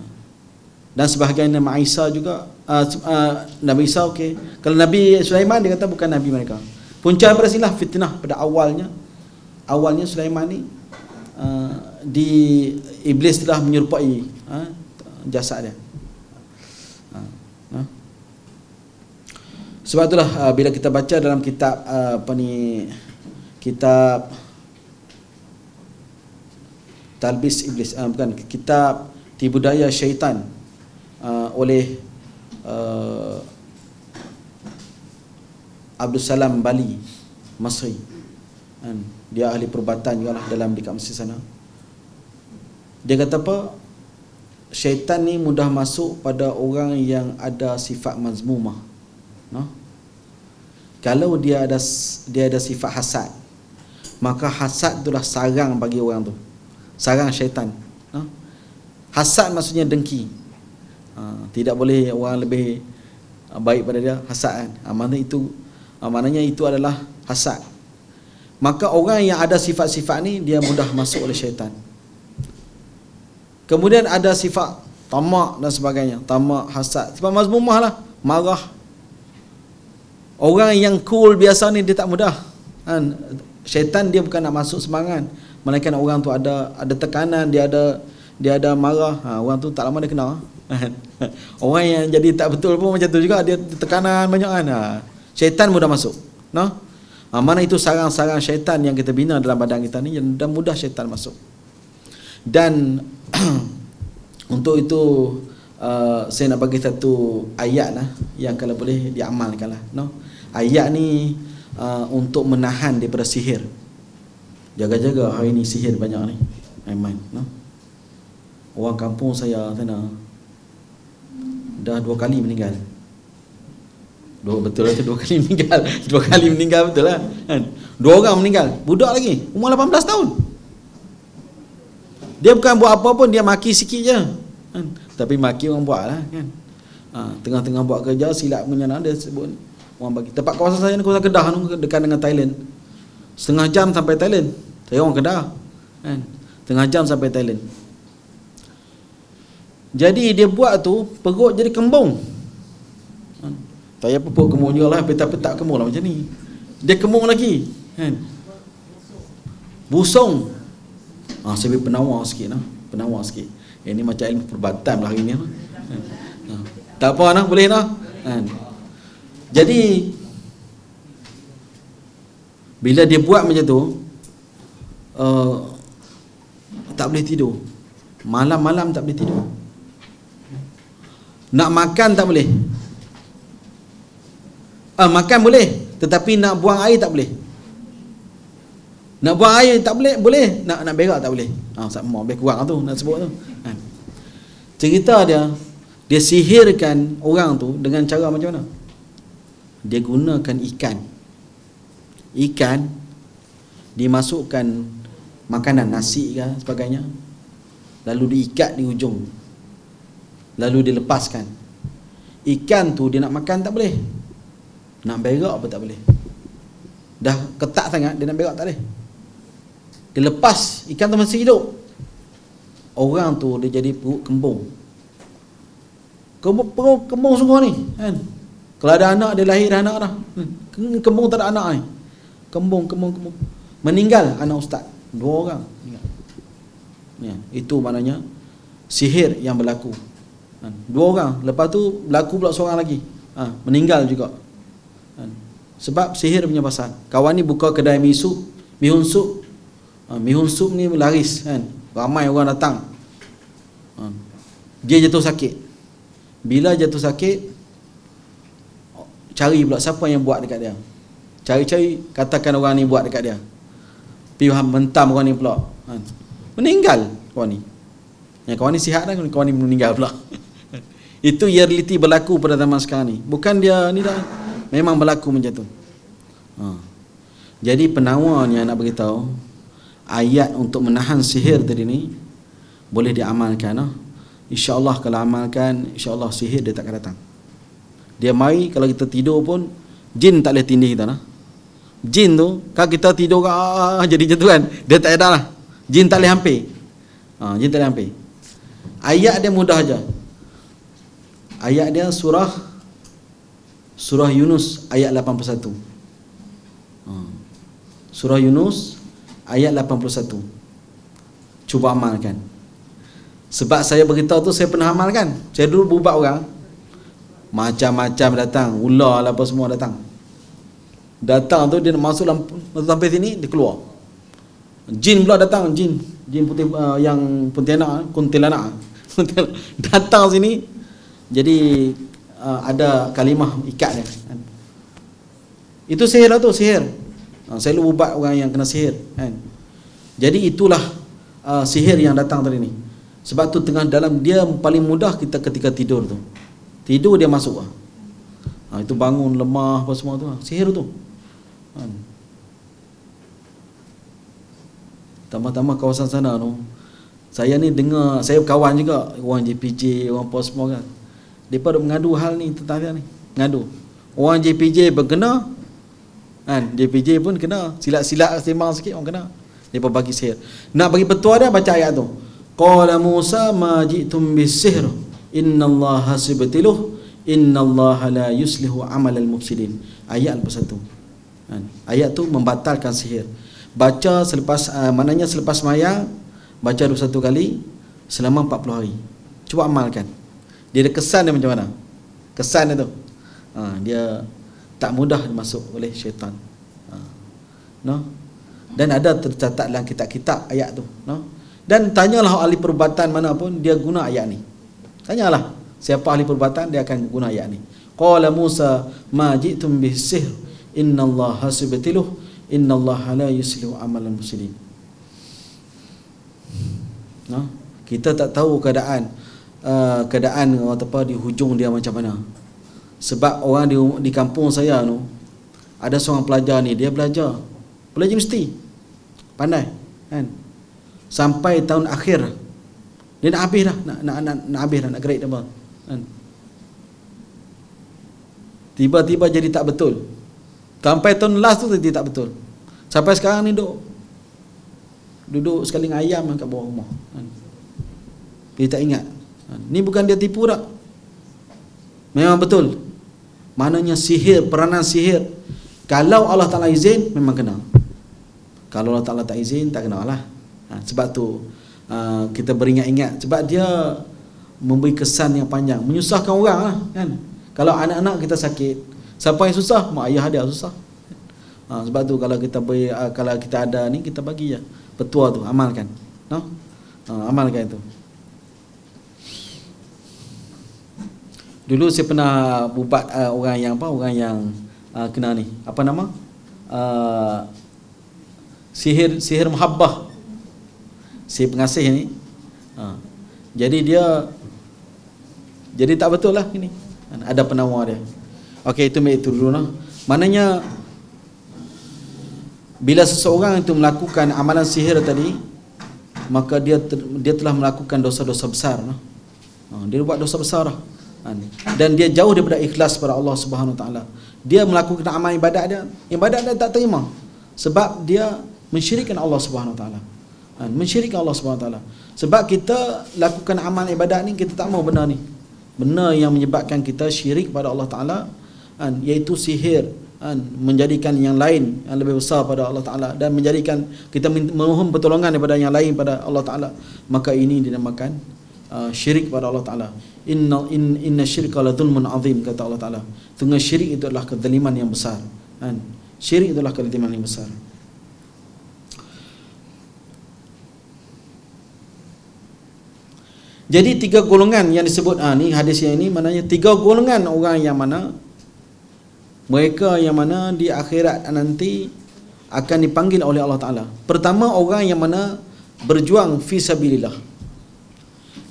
dan sebahagian Nabi Isa juga uh, Nabi Isa okey. Kalau Nabi Sulaiman dia kata bukan nabi mereka. Punca sinilah fitnah pada awalnya awalnya Sulaiman ni uh, di iblis telah menyerupai uh, jasad dia. Uh, uh. Sebab itulah uh, bila kita baca dalam kitab uh, apa ni kitab Talbis Iblis uh, bukan kitab Tipu Daya Syaitan uh, oleh uh, Abdul Salam Bali Masri. Uh, dia ahli perubatan juga lah dalam dekat Mesir sana dia kata apa syaitan ni mudah masuk pada orang yang ada sifat mazmumah no? kalau dia ada dia ada sifat hasad maka hasad itulah sarang bagi orang tu sarang syaitan no? hasad maksudnya dengki ha, tidak boleh orang lebih baik pada dia hasad kan? Ha, maknanya itu? Ha, maknanya itu adalah hasad. Maka orang yang ada sifat-sifat ni dia mudah masuk oleh syaitan. Kemudian ada sifat tamak dan sebagainya. Tamak hasad. Sifat mazmumah lah. Marah. Orang yang cool biasa ni dia tak mudah. Kan? Syaitan dia bukan nak masuk semangat melainkan orang tu ada ada tekanan dia ada dia ada marah. Ha, orang tu tak lama dia kenal? orang yang jadi tak betul pun macam tu juga dia tekanan banyak kan ha. syaitan mudah masuk no? Ha, mana itu sarang-sarang syaitan yang kita bina dalam badan kita ni dan mudah syaitan masuk. Dan untuk itu uh, saya nak bagi satu ayat lah yang kalau boleh diamalkan lah. No? Ayat ni uh, untuk menahan daripada sihir. Jaga-jaga hari ni sihir banyak ni. Main-main. No? Orang kampung saya sana dah dua kali meninggal. Dua betul lah dua kali meninggal. Dua kali meninggal betul lah. Kan? Dua orang meninggal. Budak lagi. Umur 18 tahun. Dia bukan buat apa pun dia maki sikit je. Kan? Tapi maki orang buat lah kan. Ha, tengah-tengah buat kerja silap punya dia sebut orang bagi. Tempat kawasan saya ni kawasan Kedah tu dekat dengan Thailand. Setengah jam sampai Thailand. Saya orang Kedah. Kan? Tengah jam sampai Thailand. Jadi dia buat tu perut jadi kembung. Tak payah pupuk kemung juga lah Petak-petak kemung lah macam ni Dia kemung lagi kan? Busung ha, Saya beri penawar sikit lah Penawar sikit eh, Ini macam ilmu perbatan lah hari ni lah. Ha. Tak apa lah boleh lah kan? Jadi Bila dia buat macam tu uh, Tak boleh tidur Malam-malam tak boleh tidur Nak makan tak boleh Ah, makan boleh, tetapi nak buang air tak boleh. Nak buang air tak boleh, boleh. Nak nak berak tak boleh. Ah, sama lebih kurang tu nak sebut tu. Kan. Cerita dia, dia sihirkan orang tu dengan cara macam mana? Dia gunakan ikan. Ikan dimasukkan makanan nasi ke sebagainya. Lalu diikat di ujung. Lalu dilepaskan. Ikan tu dia nak makan tak boleh. Nak berak apa tak boleh. Dah ketat sangat Dia nak berak tak boleh. Dia lepas Ikan tu masih hidup. Orang tu dia jadi perut kembung. Kembung, perut kembung sungguh ni kan? Kalau ada anak dia lahir anak dah. Hmm. Kembung tak ada anak ni. Kembung, kembung, kembung. Meninggal anak ustaz. Dua orang ya, Itu maknanya Sihir yang berlaku kan? Dua orang Lepas tu berlaku pula seorang lagi ha, Meninggal juga Kan? Sebab sihir punya pasal. Kawan ni buka kedai mi sup, mihun sup. Ha, mihun sup ni laris kan. Ramai orang datang. Ha, dia jatuh sakit. Bila jatuh sakit cari pula siapa yang buat dekat dia. Cari-cari katakan orang ni buat dekat dia. Pergi mentam orang ni pula. Ha, meninggal kawan ni. Yang kawan ni sihat dah, kawan ni meninggal pula. Itu reality berlaku pada zaman sekarang ni. Bukan dia ni dah memang berlaku macam tu ha. jadi penawar ni nak beritahu ayat untuk menahan sihir tadi ni boleh diamalkan ah. InsyaAllah kalau amalkan InsyaAllah sihir dia tak akan datang Dia mari kalau kita tidur pun Jin tak boleh tindih kita lah Jin tu Kalau kita tidur ah, Jadi macam tu kan Dia tak ada lah Jin tak boleh hampir ha, Jin tak boleh hampir Ayat dia mudah aja. Ayat dia surah Surah Yunus ayat 81 ha. Surah Yunus ayat 81 Cuba amalkan sebab saya beritahu tu saya pernah amalkan. Saya dulu bubat orang. Macam-macam datang. Ular lah apa semua datang. Datang tu dia masuk dalam sampai sini dia keluar. Jin pula datang, jin. Jin putih uh, yang pontianak, kuntilanak. datang sini. Jadi uh, ada kalimah ikat dia. Itu sihir lah tu, sihir. Uh, saya lu ubat orang yang kena sihir. Kan? Jadi itulah uh, sihir yang datang tadi ni. Sebab tu tengah dalam dia paling mudah kita ketika tidur tu. Tidur dia masuk ah. Ha, itu bangun lemah apa semua tu. Sihir tu. Ha. Tambah-tambah kawasan sana tu. Saya ni dengar, saya kawan juga orang JPJ, orang apa semua kan. Depa ada mengadu hal ni tentang ni. Ngadu. Orang JPJ berkena kan JPJ pun kena silat-silat sembang sikit orang kena. Depa bagi sihir. Nak bagi petua dia baca ayat tu. Qala Musa ma ji'tum bisihr Allah hasibtiluh Allah la yuslihu amal al-mufsidin. Ayat al-1. Kan? Ayat tu membatalkan sihir. Baca selepas uh, maknanya selepas maya baca dua satu kali selama 40 hari. Cuba amalkan. Dia ada kesan dia macam mana? Kesan dia tu. Ha, dia tak mudah masuk oleh syaitan. Ha. No? Dan ada tercatat dalam kitab-kitab ayat tu, no? Dan tanyalah ahli perubatan mana pun dia guna ayat ni. Tanyalah siapa ahli perubatan dia akan guna ayat ni. Qala Musa ma ji'tum bi sihr inna Allah hasibtiluh inna Allah la yuslihu amalan muslimin. No? Kita tak tahu keadaan uh, keadaan orang apa di hujung dia macam mana. Sebab orang di di kampung saya tu ada seorang pelajar ni dia belajar. Belajar mesti pandai kan? Sampai tahun akhir. Dia nak habis dah nak nak nak, nak habis dah nak grade apa kan? Tiba-tiba jadi tak betul. Sampai tahun last tu jadi tak betul. Sampai sekarang ni duduk. Duduk sekali dengan ayam kat bawah rumah kan? Dia tak ingat kan? ni bukan dia tipu tak memang betul maknanya sihir peranan sihir kalau Allah Ta'ala izin memang kena kalau Allah Ta'ala tak izin tak kena lah Ha, sebab tu uh, kita beringat-ingat sebab dia memberi kesan yang panjang, menyusahkan orang lah, kan. Kalau anak-anak kita sakit, siapa yang susah? Mak ayah dia susah. Ha, sebab tu kalau kita beri, uh, kalau kita ada ni kita bagi je. Petua tu amalkan. No? Ha, amalkan itu. Dulu saya pernah bubat uh, orang yang apa? Orang yang uh, kena ni. Apa nama? Uh, sihir sihir muhabbah si pengasih ni ha. jadi dia jadi tak betul lah ini ada penawar dia Okey itu itu dulu lah maknanya bila seseorang itu melakukan amalan sihir tadi maka dia dia telah melakukan dosa-dosa besar lah. ha. dia buat dosa besar lah. Ha. dan dia jauh daripada ikhlas pada Allah Subhanahu Wa Taala. Dia melakukan amal ibadat dia ibadat dia tak terima sebab dia mensyirikkan Allah Subhanahu Wa Taala. Ha, mensyirikkan Allah SWT sebab kita lakukan amal ibadat ni kita tak mau benda ni. Benda yang menyebabkan kita syirik pada Allah Ta'ala ha, iaitu sihir ha, menjadikan yang lain yang lebih besar pada Allah Ta'ala dan menjadikan kita memohon pertolongan daripada yang lain pada Allah Ta'ala. Maka ini dinamakan uh, syirik pada Allah Ta'ala inna, in, inna syirka la dhulmun azim kata Allah Ta'ala tengah syirik itu adalah kezaliman yang besar kan? syirik adalah kezaliman yang besar Jadi tiga golongan yang disebut ah ni hadis yang ini maknanya tiga golongan orang yang mana mereka yang mana di akhirat nanti akan dipanggil oleh Allah Taala. Pertama orang yang mana berjuang fi sabilillah.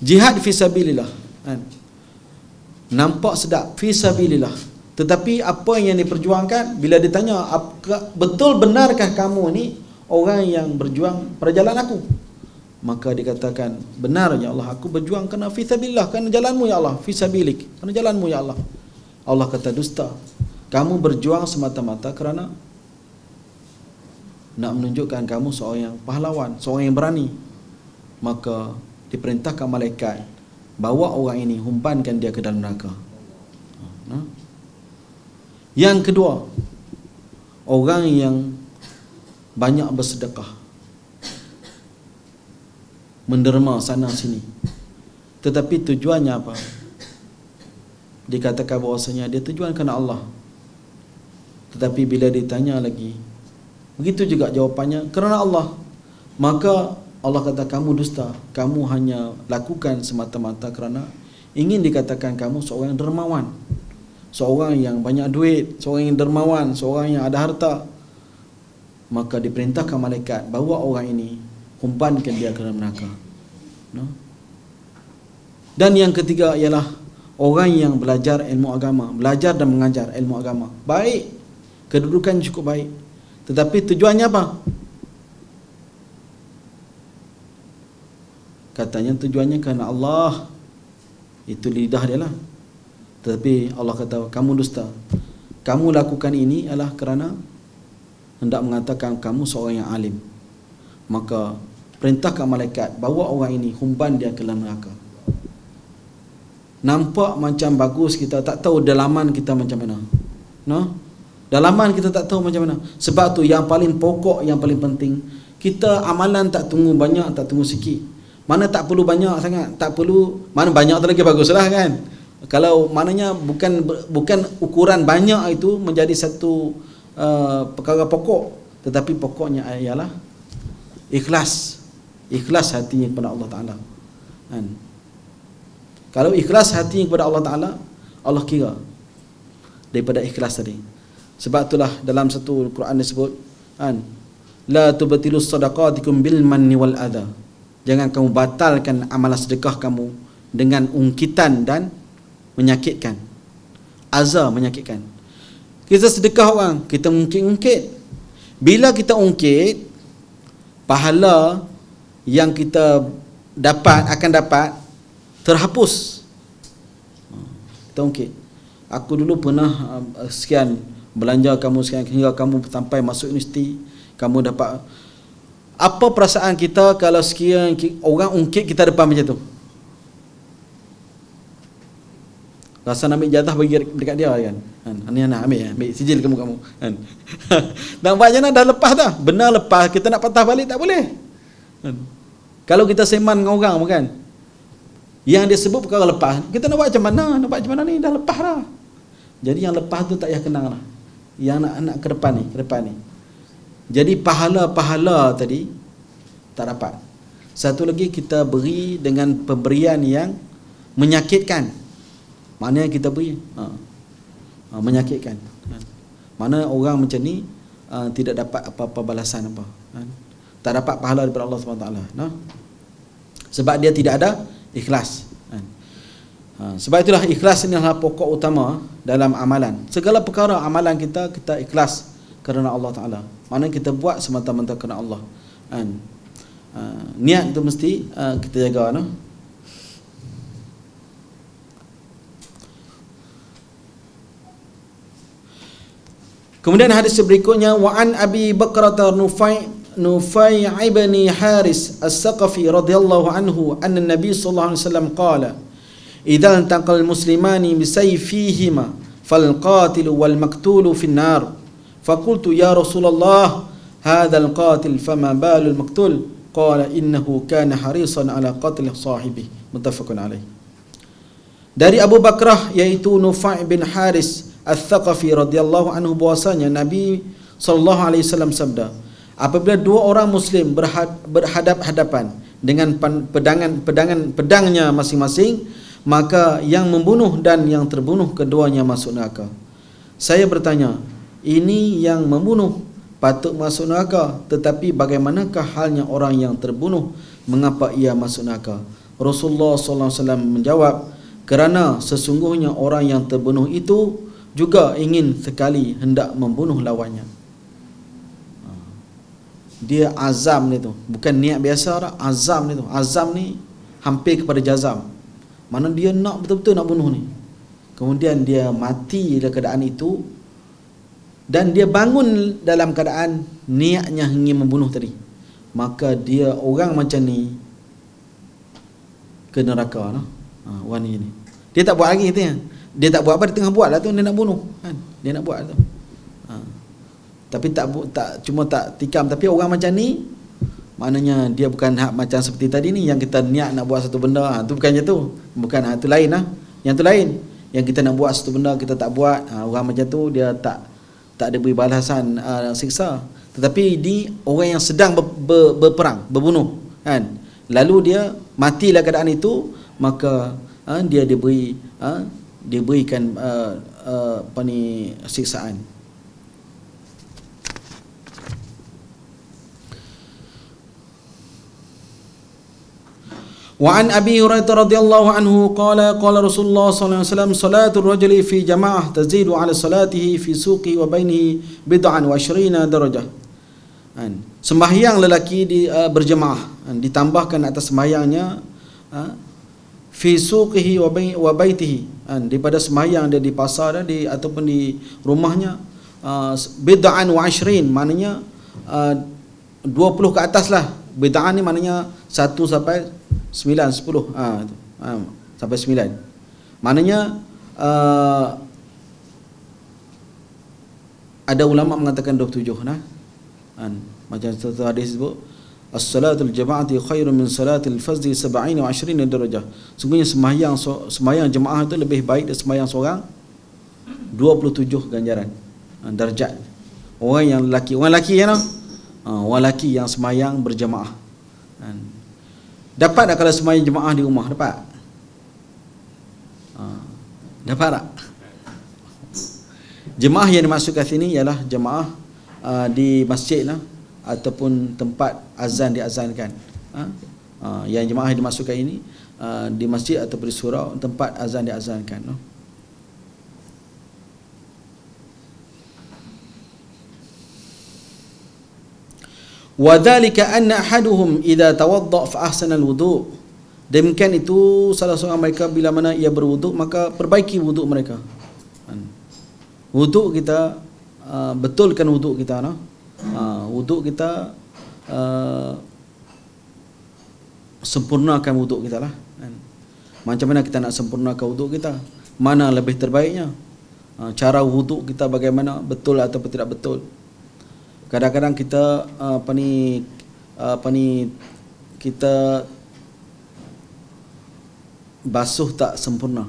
Jihad fi sabilillah. Kan? Nampak sedap fi sabilillah. Tetapi apa yang diperjuangkan bila ditanya betul benarkah kamu ni orang yang berjuang pada jalan aku maka dikatakan benar ya Allah aku berjuang kerana fi sabilillah kerana jalanmu ya Allah fi sabilik kerana jalanmu ya Allah Allah kata dusta kamu berjuang semata-mata kerana nak menunjukkan kamu seorang yang pahlawan seorang yang berani maka diperintahkan malaikat bawa orang ini humpankan dia ke dalam neraka. Ha? yang kedua orang yang banyak bersedekah menderma sana sini. Tetapi tujuannya apa? Dikatakan bahawasanya dia tujuan kerana Allah. Tetapi bila ditanya lagi begitu juga jawapannya kerana Allah maka Allah kata kamu dusta kamu hanya lakukan semata-mata kerana ingin dikatakan kamu seorang dermawan seorang yang banyak duit seorang yang dermawan seorang yang ada harta maka diperintahkan malaikat bawa orang ini umpankan dia ke dalam neraka. No? Dan yang ketiga ialah orang yang belajar ilmu agama, belajar dan mengajar ilmu agama. Baik, kedudukan cukup baik. Tetapi tujuannya apa? Katanya tujuannya kerana Allah. Itu lidah dia lah. Tetapi Allah kata, kamu dusta. Kamu lakukan ini adalah kerana hendak mengatakan kamu seorang yang alim maka perintahkan malaikat bawa orang ini humban dia ke dalam neraka nampak macam bagus kita tak tahu dalaman kita macam mana no dalaman kita tak tahu macam mana sebab tu yang paling pokok yang paling penting kita amalan tak tunggu banyak tak tunggu sikit mana tak perlu banyak sangat tak perlu mana banyak tu lagi baguslah kan. Kalau maknanya bukan bukan ukuran banyak itu menjadi satu uh, perkara pokok tetapi pokoknya ialah ikhlas. Ikhlas hatinya kepada Allah Taala. Kan? Kalau ikhlas hatinya kepada Allah Taala Allah kira daripada ikhlas tadi. Sebab itulah dalam satu Quran disebut kan la tubtilu sadaqatikum bil manni wal adha jangan kamu batalkan amalan sedekah kamu dengan ungkitan dan menyakitkan azza menyakitkan kita sedekah orang kita ungkit-ungkit bila kita ungkit pahala yang kita dapat akan dapat terhapus. Kita ungkit. Aku dulu pernah uh, sekian belanja kamu sekian hingga kamu sampai masuk universiti, kamu dapat apa perasaan kita kalau sekian orang ungkit kita depan macam tu? Rasa nak ambil jatah bagi dekat dia kan. Kan, ni nak ambil, ambil sijil kamu kamu. Kan. Nampaknya nak dah lepas dah. Benar lepas, kita nak patah balik tak boleh. Kan. Kalau kita seman dengan orang kan. Yang dia sebut perkara lepas, kita nak buat macam mana? Nak buat macam mana ni? Dah lepas dah. Jadi yang lepas tu tak payah kenang lah. Yang nak nak ke depan ni, ke depan ni. Jadi pahala-pahala tadi tak dapat. Satu lagi kita beri dengan pemberian yang menyakitkan. Mana kita beri? Ha uh, menyakitkan kan? mana orang macam ni uh, tidak dapat apa-apa balasan apa kan? tak dapat pahala daripada Allah SWT nah? sebab dia tidak ada ikhlas kan? uh, sebab itulah ikhlas ini adalah pokok utama dalam amalan segala perkara amalan kita kita ikhlas kerana Allah Taala mana kita buat semata-mata kerana Allah kan? uh, niat tu mesti uh, kita jaga no? Kemudian hadis berikutnya wa an Abi Bakrah Nufai Nufai ibn Haris As-Saqafi radhiyallahu anhu anna Nabi sallallahu alaihi wasallam qala idza taqal muslimani bi sayfihima fal qatil wal an-nar Fakultu ya Rasulullah Hadha al-qatil fama balul maktul Qala innahu kana harisan ala qatil sahibi. Mutafakun alaih Dari Abu Bakrah yaitu Nufa' bin Haris Al-Thaqafi radhiyallahu anhu bahasanya Nabi sallallahu alaihi wasallam sabda Apabila dua orang muslim berhadap-hadapan dengan pedangan pedangan pedangnya masing-masing maka yang membunuh dan yang terbunuh keduanya masuk neraka. Saya bertanya, ini yang membunuh patut masuk neraka, tetapi bagaimanakah halnya orang yang terbunuh? Mengapa ia masuk neraka? Rasulullah sallallahu alaihi wasallam menjawab, kerana sesungguhnya orang yang terbunuh itu juga ingin sekali hendak membunuh lawannya. Ha. dia azam dia tu bukan niat biasa dah azam dia tu azam ni hampir kepada jazam mana dia nak betul-betul nak bunuh ni kemudian dia mati dalam keadaan itu dan dia bangun dalam keadaan niatnya ingin membunuh tadi. Maka dia orang macam ni ke neraka no? ha, orang ni dia tak buat lagi katanya dia tak buat apa dia tengah buat lah tu dia nak bunuh kan? Dia nak buat tu. Ha. tapi tak tak cuma tak tikam. Tapi orang macam ni maknanya dia bukan hak macam seperti tadi ni yang kita niat nak buat satu benda ha, tu bukannya tu. Bukan ha, tu lain lah yang tu lain. Yang kita nak buat satu benda kita tak buat ha, orang macam tu dia tak tak ada beri balasan uh, siksa. Tetapi di orang yang sedang ber, ber, berperang berbunuh kan? Lalu dia matilah keadaan itu maka uh, dia diberi uh, diberikan uh, uh, apa ni siksaan Wa an Abi Hurairah radhiyallahu anhu qala qala Rasulullah sallallahu alaihi wasallam salatul rajuli fi jama'ah tazidu ala salatihi fi suqi wa bainihi bid'an wa ashrina darajah. Kan. Sembahyang lelaki di uh, berjemaah an, ditambahkan atas sembahyangnya ha? fi suqihi wa bain wa baitihi kan. daripada sembahyang dia di pasar dia di ataupun di rumahnya uh, bid'an wa ashrin maknanya uh, 20 ke ataslah bid'an ni maknanya 1 sampai 9 10 ha, ha sampai 9 maknanya uh, ada ulama mengatakan 27 nah kan macam satu hadis sebut As-salatul jama'ati khairun min salatil fazdi 70 wa 20 darajah. Sungguhnya sembahyang sembahyang jemaah itu lebih baik dari sembahyang seorang 27 ganjaran ha, darjat. Orang yang lelaki, orang lelaki ya no? Ha, orang lelaki yang sembahyang berjemaah. Ha. Dapat tak kalau sembahyang jemaah di rumah? Dapat? Ha. Dapat tak? Jemaah yang dimaksudkan sini ialah jemaah uh, di masjid lah ataupun tempat azan diazankan? Ha, yang jemaah dimasukkan ini uh, di masjid atau di surau tempat azan diazankan no? Wadhalika anna ahaduhum idza tawadda fa ahsana alwudu. Demikian itu salah seorang mereka bila mana ia berwuduk maka perbaiki wuduk mereka. Kan? Wuduk kita uh, betulkan wuduk kita no? ha, wuduk kita uh, sempurnakan wuduk kita lah kan? macam mana kita nak sempurnakan wuduk kita mana lebih terbaiknya ha, cara wuduk kita bagaimana betul atau tidak betul kadang-kadang kita uh, apa ni apa ni kita basuh tak sempurna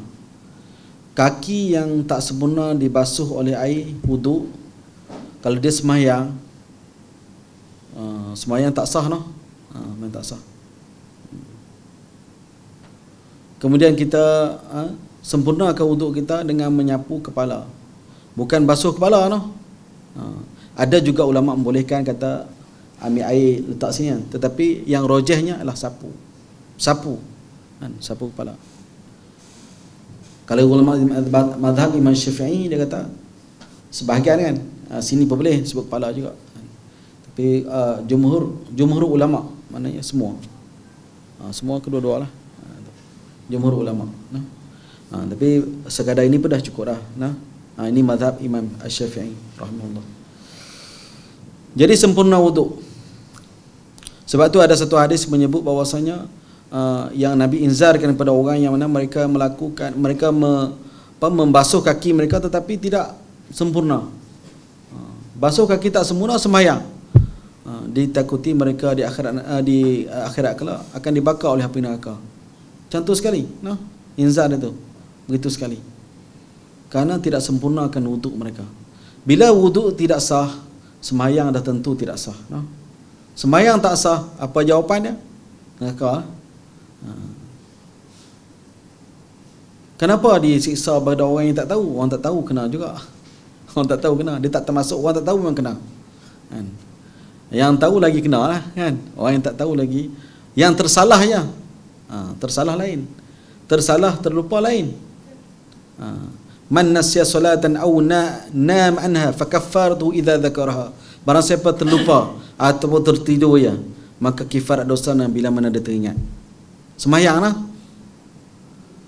kaki yang tak sempurna dibasuh oleh air wuduk kalau dia semayang Ah, semayang tak sah noh. Semayang tak sah. Kemudian kita ha, sempurnakan wuduk kita dengan menyapu kepala. Bukan basuh kepala noh. Ha, ada juga ulama membolehkan kata ambil air letak sini kan. Tetapi yang rojehnya adalah sapu. Sapu. Kan, sapu kepala. Kalau ulama madhab Imam Syafi'i dia kata sebahagian kan sini pun boleh sebut kepala juga tapi uh, jumhur jumhur ulama maknanya semua uh, semua kedua-dua lah jumhur ulama nah. uh, tapi sekadar ini pun dah cukup dah nah. uh, ini mazhab Imam Ash-Syafi'i rahimahullah jadi sempurna wuduk sebab tu ada satu hadis menyebut bahwasanya uh, yang Nabi inzarkan kepada orang yang mana mereka melakukan mereka me, apa, membasuh kaki mereka tetapi tidak sempurna uh, basuh kaki tak sempurna sembahyang Ha, ditakuti mereka di akhirat uh, di uh, akhirat kelak akan dibakar oleh api neraka. Contoh sekali, no? Inzar itu. Begitu sekali. Karena tidak sempurnakan wuduk mereka. Bila wuduk tidak sah, semayang dah tentu tidak sah, no? Semayang tak sah, apa jawapannya? Neraka. Ha. Kenapa disiksa pada orang yang tak tahu? Orang tak tahu kena juga. Orang tak tahu kena. Dia tak termasuk orang tak tahu memang kena. Kan? Yang tahu lagi kena lah kan. Orang yang tak tahu lagi. Yang tersalah ya. Ha, tersalah lain. Tersalah terlupa lain. Ha, man nasiya salatan aw na nam anha fakaffaratu idza dzakaraha barang siapa terlupa ataupun tertidur ya maka kifarat dosa bila mana dia teringat. Semayanglah.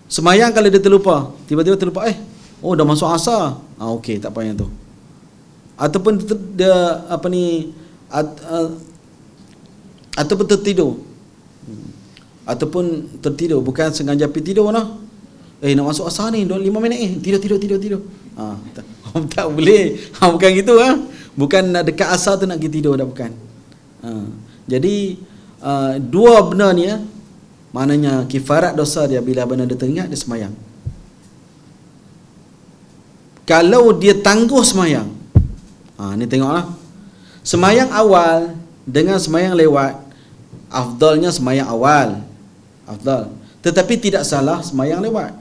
Semayang kalau dia terlupa tiba-tiba terlupa eh oh dah masuk asar. Ah okey tak payah tu. Ataupun dia apa ni at, uh, ataupun tertidur. Ataupun tertidur bukan sengaja pergi tidur lah Eh nak masuk asar ni 5 minit eh tidur tidur tidur tidur. Ha tak, tak boleh. Ha bukan gitu. Ha? Bukan nak dekat asar tu nak pergi tidur dah bukan. Ha jadi uh, dua benda ni ya maknanya kifarat dosa dia bila benda dia teringat dia semayang. Kalau dia tangguh semayang. Ha ni tengoklah. Semayang awal dengan semayang lewat afdalnya semayang awal. Afdal. Tetapi tidak salah semayang lewat.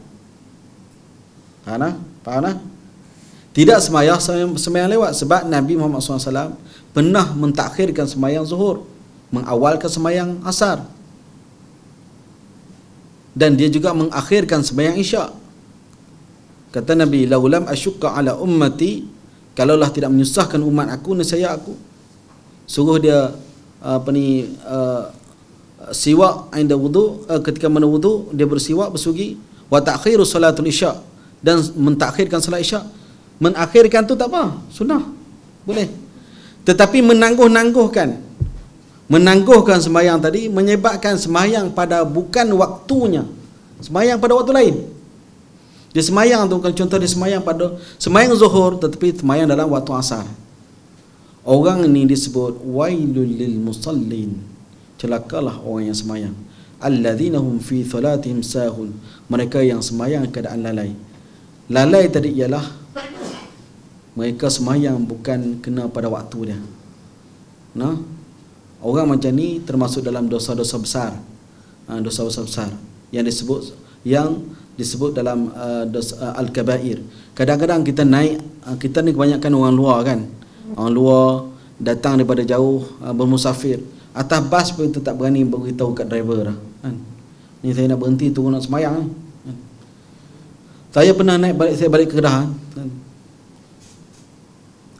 Faham tak? Faham? Tidak semayang semayang lewat. Sebab Nabi Muhammad SAW pernah mentakhirkan semayang zuhur. Mengawalkan semayang asar. Dan dia juga mengakhirkan semayang isyak. Kata Nabi laulam asyukka ala ummati. Kalaulah tidak menyusahkan umat aku nescaya aku. Suruh dia apa ni uh, siwak inda wudu uh, ketika mana wudu dia bersiwak bersugi. Wa ta'khiru salatul isyak dan mentakhirkan salat isyak. Menakhirkan tu tak apa sunnah. Boleh. Tetapi menangguh-nangguhkan. Menangguhkan sembahyang tadi menyebabkan sembahyang pada bukan waktunya. Sembahyang pada waktu lain. Dia sembahyang tu kan contoh dia sembahyang pada sembahyang zuhur tetapi sembahyang dalam waktu asar. Orang ini disebut wailul lil musallin. Celakalah orang yang sembahyang. Alladzina hum fi salatihim sahun. Mereka yang sembahyang keadaan lalai Lalai tadi ialah mereka semayang bukan kena pada waktu dia. Nah, orang macam ni termasuk dalam dosa-dosa besar. Ha, dosa-dosa besar yang disebut yang disebut dalam uh, dosa, uh, al-kabair. Kadang-kadang kita naik kita ni kebanyakan orang luar kan. Orang luar datang daripada jauh uh, bermusafir. Atas bas pun kita tak berani beritahu kat driver. Kan? Ni saya nak berhenti turun nak semayang. Saya pernah naik balik saya balik ke Kedah.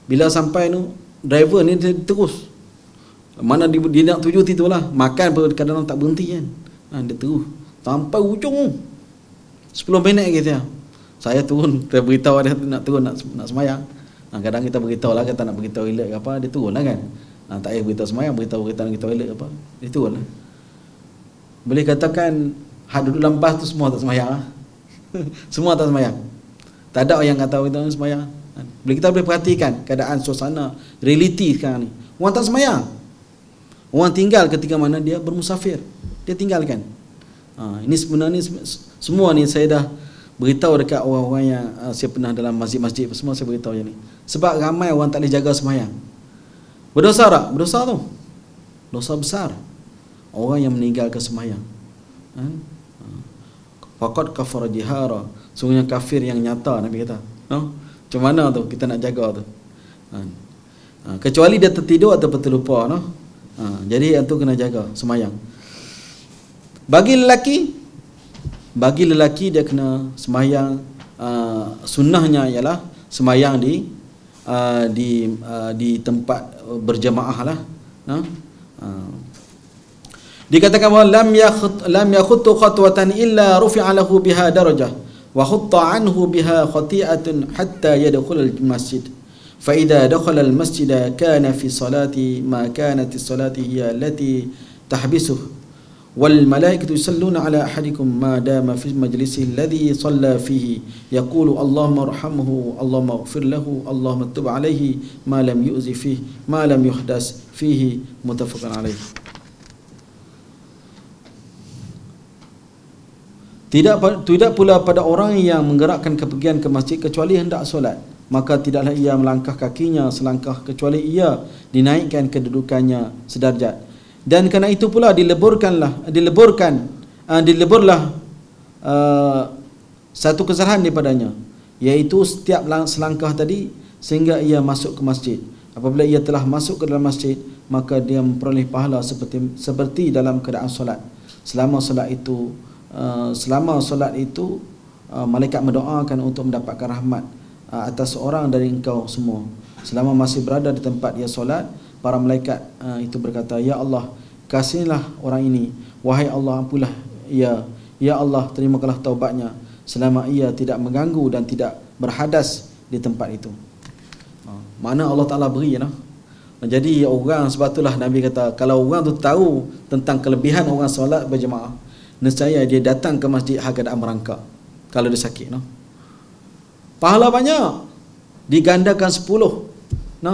Bila sampai tu driver ni dia terus. Mana dia, dia nak tuju tu lah. Makan pun kadang-kadang tak berhenti kan. Ha, dia terus. Sampai ujung 10 minit gitu ya saya turun dia beritahu dia nak turun nak, nak semayang. Ha, kadang kita beritahu lah kita nak pergi toilet apa dia turun lah kan. Ha, tak payah beritahu semayang beritahu kita nak pergi toilet apa dia turun lah. Boleh katakan hak duduk tu semua tak semayang lah Semua tak semayang. Tak ada yang kata kita semayang. Bila kita boleh perhatikan keadaan suasana Realiti sekarang ni Orang tak semayang. Orang tinggal ketika mana dia bermusafir. Dia tinggalkan. Ha, Ini sebenarnya Semua ni saya dah Beritahu dekat orang-orang yang uh, Saya pernah dalam masjid-masjid Semua saya beritahu yang ni. Sebab ramai orang tak boleh jaga semayang. Berdosa tak? Berdosa tu. Dosa besar. Orang yang meninggalkan semayang. Ha? Faqad kafara jihara sungguhnya kafir yang nyata nabi kata no? macam mana tu kita nak jaga tu ha. Ha. kecuali dia tertidur atau terlupa no? ha. jadi yang tu kena jaga semayang bagi lelaki bagi lelaki dia kena semayang uh, sunnahnya ialah semayang di uh, di uh, di tempat berjemaah lah no? uh, Dikatakan bahawa lam yakhut lam yakhuttu khatwatan illa rufi'a lahu biha darajah wa khutta anhu biha khati'atun hatta yadkhul al-masjid. Fa idza dakhala al-masjid kana fi salati ma kanat as-salati hiya allati tahbisuhu والملائكة يصلون على أحدكم ما دام في مجلسه الذي صلى فيه يقول اللهم ارحمه اللهم اغفر له اللهم تب عليه ما لم يؤذي فيه ما لم يحدث فيه متفق عليه Tidak tidak pula pada orang yang menggerakkan kepergian ke masjid kecuali hendak solat. Maka tidaklah ia melangkah kakinya selangkah kecuali ia dinaikkan kedudukannya sedarjat. Dan kerana itu pula dileburkanlah dileburkan uh, dileburlah uh, satu kesalahan daripadanya yaitu setiap selangkah tadi sehingga ia masuk ke masjid. Apabila ia telah masuk ke dalam masjid maka dia memperoleh pahala seperti seperti dalam keadaan solat. Selama solat itu Uh, selama solat itu uh, malaikat mendoakan untuk mendapatkan rahmat uh, atas seorang dari engkau semua. Selama masih berada di tempat dia solat para malaikat itu berkata ya Allah kasihilah orang ini. Wahai Allah ampunlah ia. Ya Allah terimakanlah taubatnya selama ia tidak mengganggu dan tidak berhadas di tempat itu. Mana Allah Taala beri ya jadi orang sebab itulah Nabi kata kalau orang tu tahu tentang kelebihan orang solat berjemaah nescaya dia datang ke masjid hak keadaan merangkak kalau dia sakit no? Pahala banyak. Digandakan 10 no?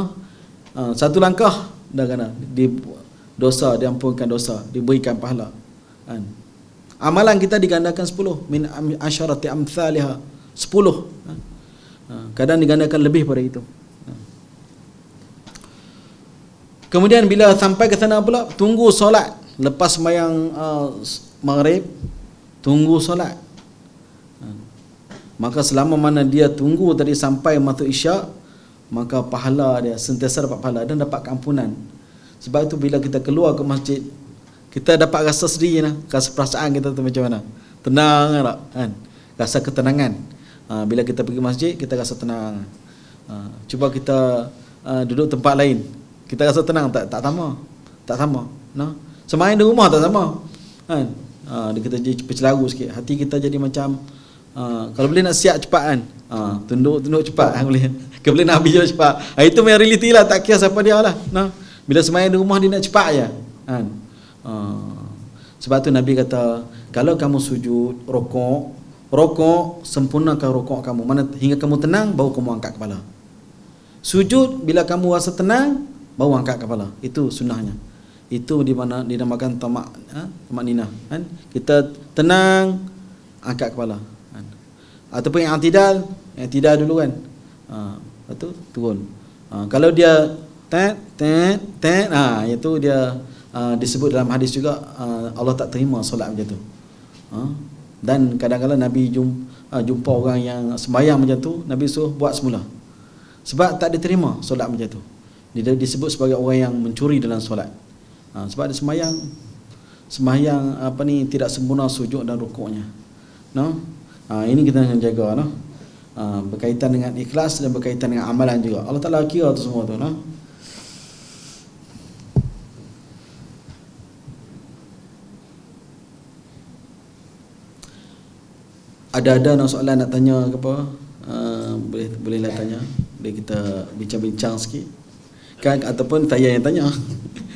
Ha, satu langkah dah kena. Di dosa diampunkan dosa diberikan pahala kan? Amalan kita digandakan 10 min asyarati amsalha 10 ha. ha, kadang digandakan lebih pada itu ha. Kemudian bila sampai ke sana pula tunggu solat. Lepas sembahyang uh, maghrib tunggu solat. Ha. maka selama mana dia tunggu tadi sampai masuk isyak maka pahala dia sentiasa dapat pahala dan dapat keampunan. Sebab itu bila kita keluar ke masjid kita dapat rasa sendiri nah, rasa perasaan kita tu macam mana. Tenang tak kan? Rasa ketenangan. Ha, bila kita pergi masjid kita rasa tenang. Ha, cuba kita uh, duduk tempat lain. Kita rasa tenang tak tak sama. Tak sama no? semain di rumah tak sama kan? ha, dia kita jadi pencelaru sikit. Hati kita jadi macam ha, kalau boleh nak siap cepat kan? Ha, tunduk tunduk cepat ha, boleh. Kalau boleh nak habis cepat. Ha, itu memang reality lah tak kira siapa dia lah. Nah. bila semayang di rumah dia nak cepat je kan? Ha, sebab tu Nabi kata kalau kamu sujud rokok rokok sempurnakan rokok kamu. Mana hingga kamu tenang baru kamu angkat kepala. Sujud bila kamu rasa tenang baru angkat kepala. Itu sunnahnya itu di mana dinamakan tamak ha? tamak nina kan? Kita tenang angkat kepala kan? ataupun yang tidak yang tidak dulu kan? Ha itu turun. Ha, kalau dia tet tet tet ha itu dia ha, disebut dalam hadis juga ha, Allah tak terima solat macam tu. Ha? dan kadang-kadang Nabi jumpa, ha, jumpa orang yang sembahyang macam tu Nabi suruh buat semula. Sebab tak diterima solat macam tu. Dia disebut sebagai orang yang mencuri dalam solat ha, sebab ada semayang. Semayang apa ni tidak sempurna sujud dan rukuknya. No? Ha, ini kita kena jaga no? Ha, berkaitan dengan ikhlas dan berkaitan dengan amalan juga. Allah Taala kira tu semua tu no? Ada-ada nak soalan nak tanya ke apa? Uh, boleh bolehlah tanya. Boleh kita bincang-bincang sikit. Kan? Ataupun saya yang tanya.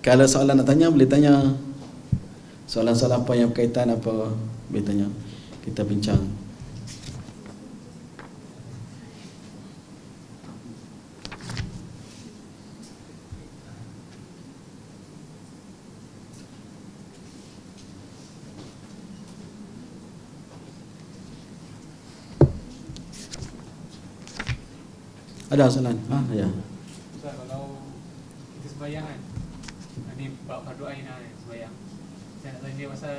Kalau soalan nak tanya boleh tanya. Soalan-soalan apa yang berkaitan apa Boleh tanya. Kita bincang Ada soalan? Ha, ya.
Ustaz, kalau kita sembahyang kan, ni bab fardu ain lah kan, sembahyang. Saya nak tanya pasal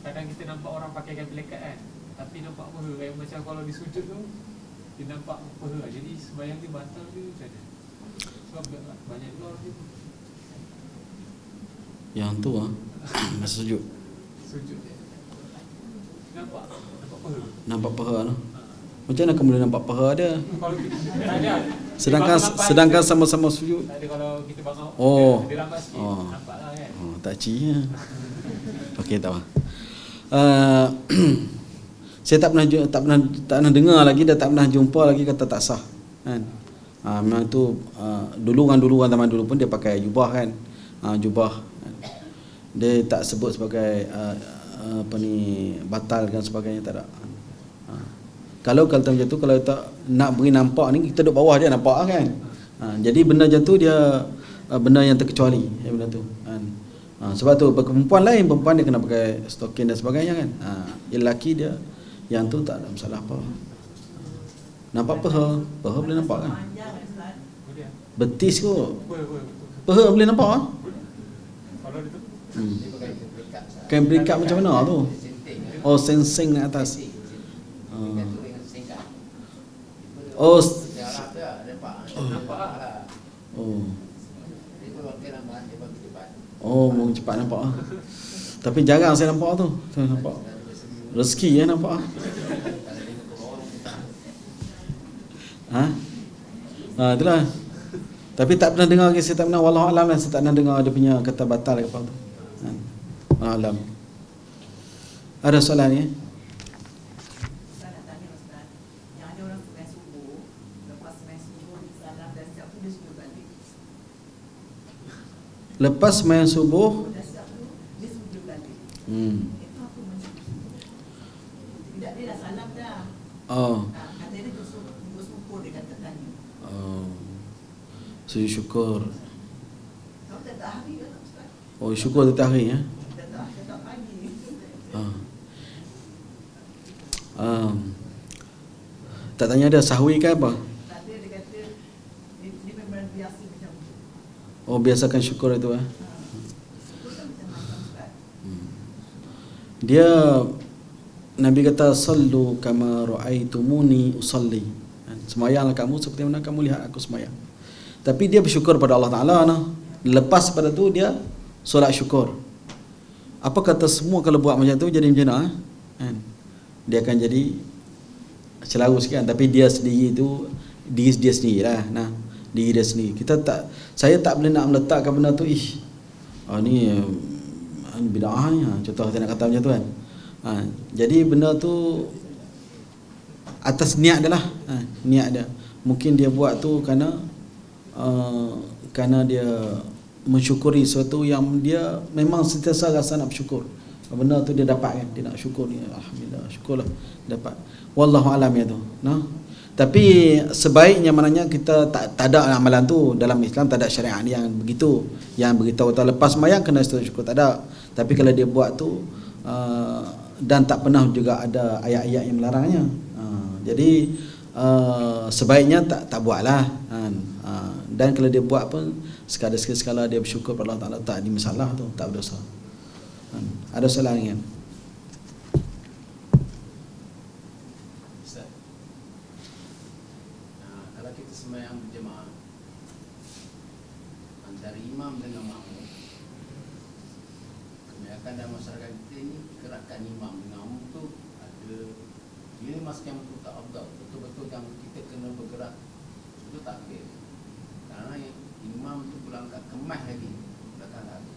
kadang kita nampak orang pakai kain pelekat kan, tapi nampak peha kayak macam kalau di sujud tu dia nampak peha. Jadi sembahyang ni batal ke macam mana? Sebab banyak juga orang tu.
Yang tu ah. Masa sujud.
Sujud dia. Nampak? Nampak peha.
Nampak tu. Macam mana kamu boleh nampak paha dia? Sedangkan sedangkan sama-sama sujud.
Tak ada kalau kita
Oh.
dia, sikit,
Oh.
nampak lah kan.
Oh, tak ci ya. Okey tak apa. Uh, saya tak pernah tak pernah tak pernah dengar lagi dan tak pernah jumpa lagi kata tak sah. Kan? Ha, memang tu uh, dulu orang dulu orang zaman dulu pun dia pakai jubah kan. Ha, jubah. Kan? Dia tak sebut sebagai uh, uh, apa ni batal dan sebagainya tak ada. Kalau kalau macam tu kalau tak nak beri nampak ni kita duduk bawah dia nampak kan. Ha, jadi benda macam tu dia uh, benda yang terkecuali ya, benda tu kan. Ha, sebab tu perempuan lain perempuan dia kena pakai stokin dan sebagainya kan. Ha, yang lelaki dia yang tu tak ada masalah apa. Nampak paha, paha boleh nampak kan. Betis kot.
Boleh, boleh.
Nampak
tu
Hmm. Kain berikat macam mana tu? Oh, sensing atas. Ah. Oh, oh. Oh, mau cepat nampak ah. Tapi jarang saya nampak tu. Saya nampak. Rezeki ya nampak. Ha? Ha, itulah. Tapi tak pernah dengar saya tak pernah wallahu alam lah, saya tak pernah dengar dia punya kata batal ke apa tu. Ha. Alam. Ada soalan ni?
Ustaz nak tanya Ustaz Yang ada orang sembahyang subuh Lepas sembahyang subuh dia salam dan siap tu dia suruh balik
Lepas main subuh,
Dah siap tu dia suruh balik
hmm.
Itu apa macam Tidak dia dah salam dah
Oh.
Ah, Kata dia bersyukur, bersyukur dia kata tanya
Oh. Sujud syukur. Oh, syukur tiap hari ya.
Tak pagi
Ah. Um, tak tanya dia sahwi ke apa?
Tak ada dia kata Dia, dia memang biasa macam tu
Oh, biasakan syukur itu eh. Dia Nabi kata sallu kama raaitumuni usalli. Kan? Semayanglah kamu seperti mana kamu lihat aku semayang. Tapi dia bersyukur pada Allah Taala nah. Lepas pada tu dia solat syukur. Apa kata semua kalau buat macam tu jadi macam mana? eh? Kan? Dia akan jadi celaru sikit kan? tapi dia sendiri tu diri dia sendiri lah nah diri dia sendiri. Kita tak saya tak boleh nak meletakkan benda tu ih ah ni ni bid'ah ni. Ha. contoh saya nak kata macam tu kan. Ha. jadi benda tu atas niat dia lah. Ha. niat dia. Mungkin dia buat tu kerana uh, kerana dia mensyukuri sesuatu yang dia memang sentiasa rasa nak bersyukur. Benda tu dia dapat kan dia nak syukur ni. Alhamdulillah syukurlah dapat. Wallahu alam ya tu. Nah tapi sebaiknya maknanya kita tak tak ada amalan tu dalam Islam tak ada syariat yang begitu. Yang beritahu tak lepas mayang kena sujud syukur tak ada. Tapi kalau dia buat tu uh, dan tak pernah juga ada ayat-ayat yang melarangnya. Uh, jadi uh, sebaiknya tak tak buatlah kan. Uh, dan kalau dia buat pun sekadar-sekala dia bersyukur pada Allah Taala tak ada masalah tu tak berdosa. Hmm. Ada soalan lagi kan?
Ustaz. Nah, kalau kita sembahyang berjemaah antara imam dengan makmum kebanyakan dalam masyarakat kita ini gerakan imam dengan makmum tu ada ini masuk yang betul tak abdal betul-betul yang kita kena bergerak itu tak boleh karena imam tu pulang kat kemah lagi belakang lagi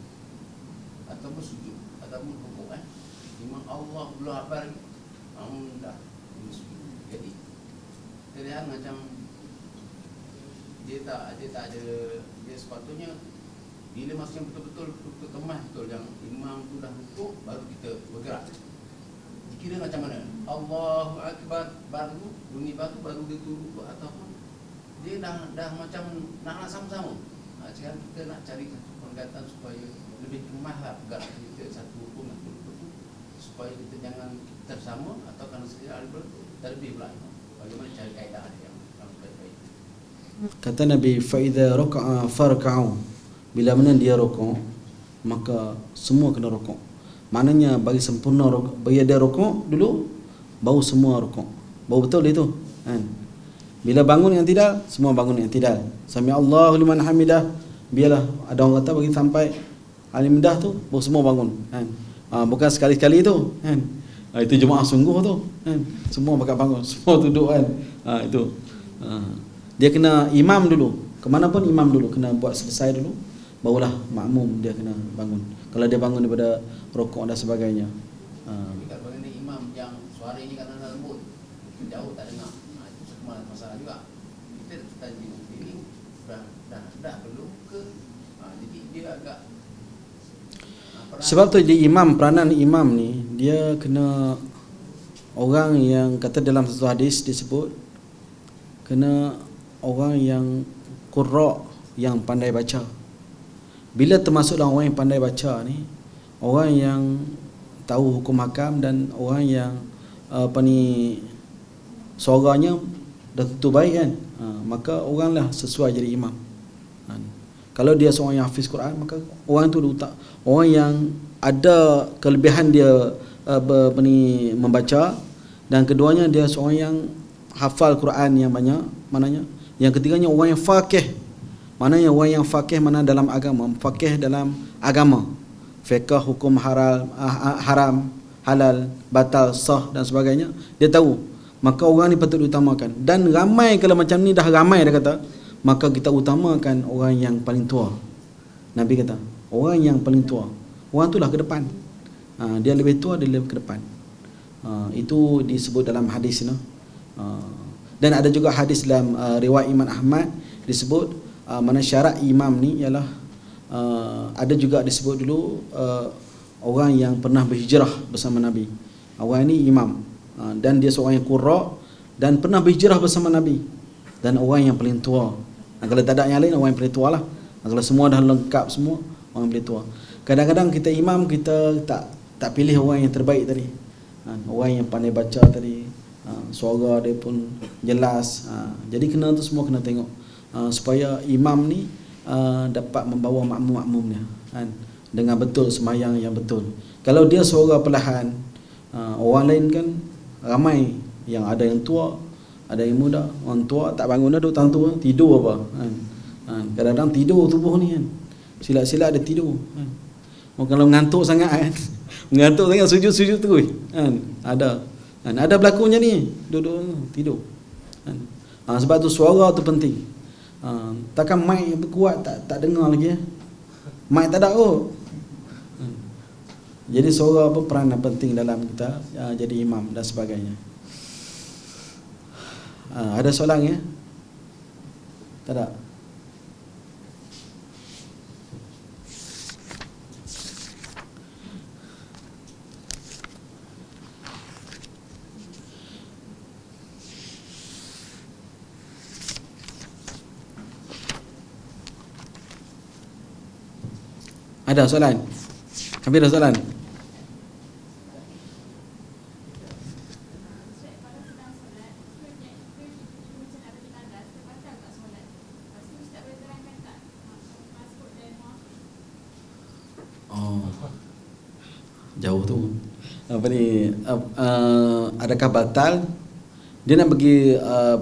ataupun sujud ataupun rukuk kan imam Allah belum apa lagi makmum dah sujud jadi terlihat macam dia tak dia tak ada dia sepatutnya bila masa yang betul-betul betul kemas betul yang imam tu dah rukuk baru kita bergerak. Dikira macam mana? Allahu akbar baru bunyi baru baru dia tu rukuk ataupun dia dah dah macam nak nak sama-sama. Ha, sekarang kita nak cari satu pendekatan supaya lebih kemas lah kita satu rukun satu tu supaya kita jangan tersama atau kerana sekiranya ada terlebih pula. Bagaimana cari kaedah dia
Kata Nabi faida raka'a farka'u. Bila mana dia rukuk, maka semua kena rukuk. Maknanya bagi sempurna rukuk, bagi dia rukuk dulu baru semua rukuk. Baru betul itu, kan? Bila bangun yang tidak, semua bangun yang tidak. Sami Allahu liman hamidah. Biarlah ada orang kata bagi sampai alimidah tu baru semua bangun, kan? Ha, bukan sekali-sekali tu, kan? Ha, itu jemaah sungguh tu, kan? Semua bakal bangun, semua duduk kan. Ha, itu. Ha. Dia kena imam dulu. Kemana pun imam dulu kena buat selesai dulu. Barulah makmum dia kena bangun. Kalau dia bangun daripada rokok dan sebagainya. Ha.
Tapi kalau baginda imam yang suaranya kadang-kadang lembut Itu jauh tak dengar ha, Itu semua masalah juga Kita kita ini dah, dah, dah belum ke ha, Jadi dia agak peran-
Sebab tu di imam peranan imam ni dia kena orang yang kata dalam satu hadis disebut kena orang yang qurra yang pandai baca. Bila termasuk dalam orang yang pandai baca ni orang yang tahu hukum hakam dan orang yang apa ni suaranya dah tentu baik kan ha, maka oranglah sesuai jadi imam ha. kalau dia seorang yang hafiz Quran maka orang tu letak orang yang ada kelebihan dia ber, apa ni membaca dan keduanya dia seorang yang hafal Quran yang banyak maknanya yang ketiganya orang yang faqih maknanya orang yang faqih mana dalam agama? Faqih dalam agama. Fiqh hukum haram ah, haram halal batal sah dan sebagainya. Dia tahu. Maka orang ni patut diutamakan. Dan ramai kalau macam ni dah ramai dia kata maka kita utamakan orang yang paling tua. Nabi kata orang yang paling tua. Orang itulah ke depan. Ha, dia lebih tua dia lebih ke depan. Itu disebut dalam hadis know? ha, dan ada juga hadis dalam uh, riwayat Imam Ahmad disebut uh, mana syarat imam ni ialah uh, ada juga disebut dulu uh, orang yang pernah berhijrah bersama Nabi. Orang ini imam uh, dan dia seorang yang qurra dan pernah berhijrah bersama Nabi dan orang yang paling tua. Nah, kalau tak ada yang lain orang yang paling tua lah. Nah, kalau semua dah lengkap semua orang yang paling tua. Kadang-kadang kita imam kita tak tak pilih orang yang terbaik tadi. Uh, orang yang pandai baca tadi. Uh, suara dia pun jelas. Uh, jadi kena tu semua kena tengok uh, supaya imam ni uh, dapat membawa makmum-makmumnya kan dengan betul semayang yang betul. Kalau dia suara perlahan, uh, orang lain kan ramai yang ada yang tua, ada yang muda. Orang tua tak bangun dah duduk tua, tidur apa kan. Uh, kadang-kadang tidur tubuh ni kan. Silat-silat ada tidur kan. Kalau mengantuk sangat kan. mengantuk sangat sujud-sujud terus kan. Ada. Kan? Ada berlakunya ni, duduk tidur. Kan. Uh, sebab tu suara tu penting. Uh, takkan mic yang kuat tak tak dengar lagi ya. Mic tak ada oh. Jadi suara apa peranan penting dalam kita uh, jadi imam dan sebagainya. Uh, ada soalan ya? Tak ada. Ada soalan? Kami ada soalan? Oh. Jauh tu. Apa ni? Uh, uh, adakah batal? Dia nak bagi uh,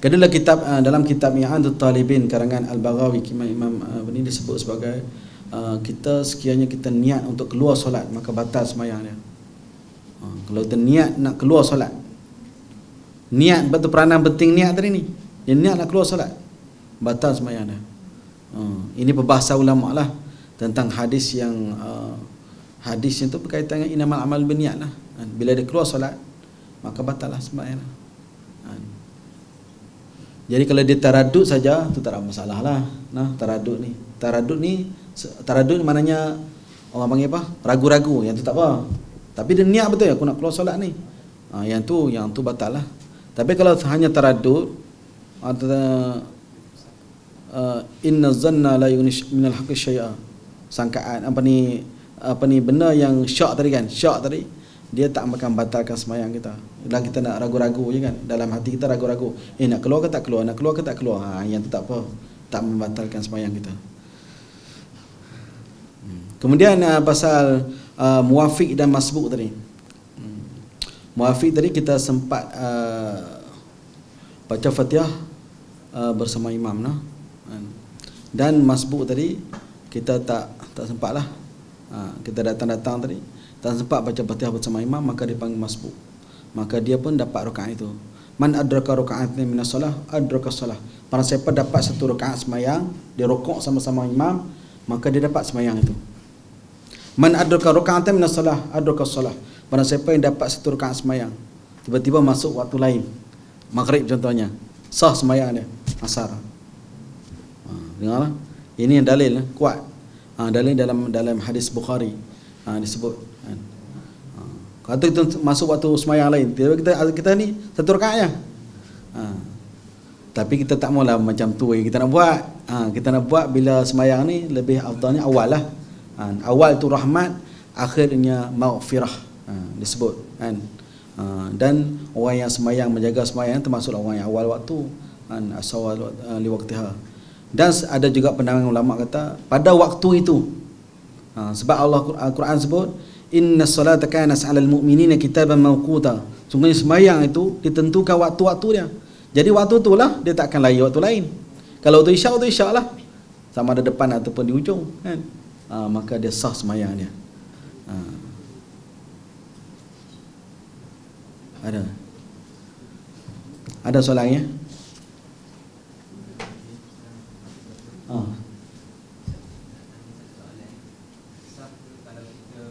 Kedua kitab uh, dalam kitab Mi'adul Talibin karangan Al-Baghawi Imam Imam uh, ini disebut sebagai uh, kita sekiranya kita niat untuk keluar solat maka batal sembahyang dia. Uh, kalau kita niat nak keluar solat. Niat betul peranan penting niat tadi ni. Dia niat nak keluar solat. Batal sembahyang dia. Uh, ini berbahasa ulama lah tentang hadis yang uh, hadis yang tu berkaitan dengan inamal amal berniat lah. Bila dia keluar solat maka batal lah sembahyang dia. Jadi kalau dia taradud saja tu tak ada masalah lah. Nah, taradud ni. Taradud ni taradud ni maknanya orang panggil apa? Ragu-ragu. Yang tu tak apa. Tapi dia niat betul aku nak keluar solat ni. Ha, yang tu yang tu batal lah. Tapi kalau hanya taradud atau uh, inna zanna la yunish min al syai'a. Sangkaan apa ni apa ni benda yang syak tadi kan? Syak tadi dia tak akan batalkan semayang kita. Dan kita nak ragu-ragu je kan. Dalam hati kita ragu-ragu. Eh nak keluar ke tak keluar? Nak keluar ke tak keluar? Ha, yang tu tak apa. Tak membatalkan semayang kita. Kemudian uh, pasal uh, muafiq dan masbuk tadi. Hmm. Muafiq tadi kita sempat uh, baca fatihah uh, bersama imam. Nah. Hmm. Dan masbuk tadi kita tak tak sempat lah. Uh, kita datang-datang tadi tak sempat baca Fatihah bersama imam maka dia panggil masbuk. Maka dia pun dapat rakaat itu. Man adraka raka'atan min as-salah adraka salah. Para siapa dapat satu rakaat semayang, dia rokok sama-sama imam, maka dia dapat semayang itu. Man adraka raka'atan min as-salah adraka salah. Para siapa yang dapat satu rakaat semayang, tiba-tiba masuk waktu lain. Maghrib contohnya. Sah semayang dia. Asar. Ha, dengarlah. Ini yang dalil eh, kuat. Ha, dalil dalam dalam hadis Bukhari. Ha, disebut Kan? Ha. Kata kita masuk waktu semayang lain, kita kita, kita ni satu rakaat. Ha. Tapi kita tak maulah macam tu yang kita nak buat. Ha. kita nak buat bila semayang ni lebih afdalnya awal lah. Ha. awal tu rahmat, akhirnya maghfirah. Ha. disebut kan. Ha. dan orang yang semayang menjaga semayang termasuk orang yang awal waktu kan asal uh, li waktiha. Dan ada juga pandangan ulama kata pada waktu itu ha. sebab Allah Al-Quran sebut Inna salata kanas alal mu'minina kitaban mawquta. Sungguhnya sembahyang itu ditentukan waktu-waktu dia. Jadi waktu itulah dia tak akan lain waktu lain. Kalau waktu isyak waktu isyak lah. Sama ada depan ataupun di ujung kan. Uh, maka dia sah semayang dia. Uh. Ada. Ada soalan ya? Ah.
kalau kita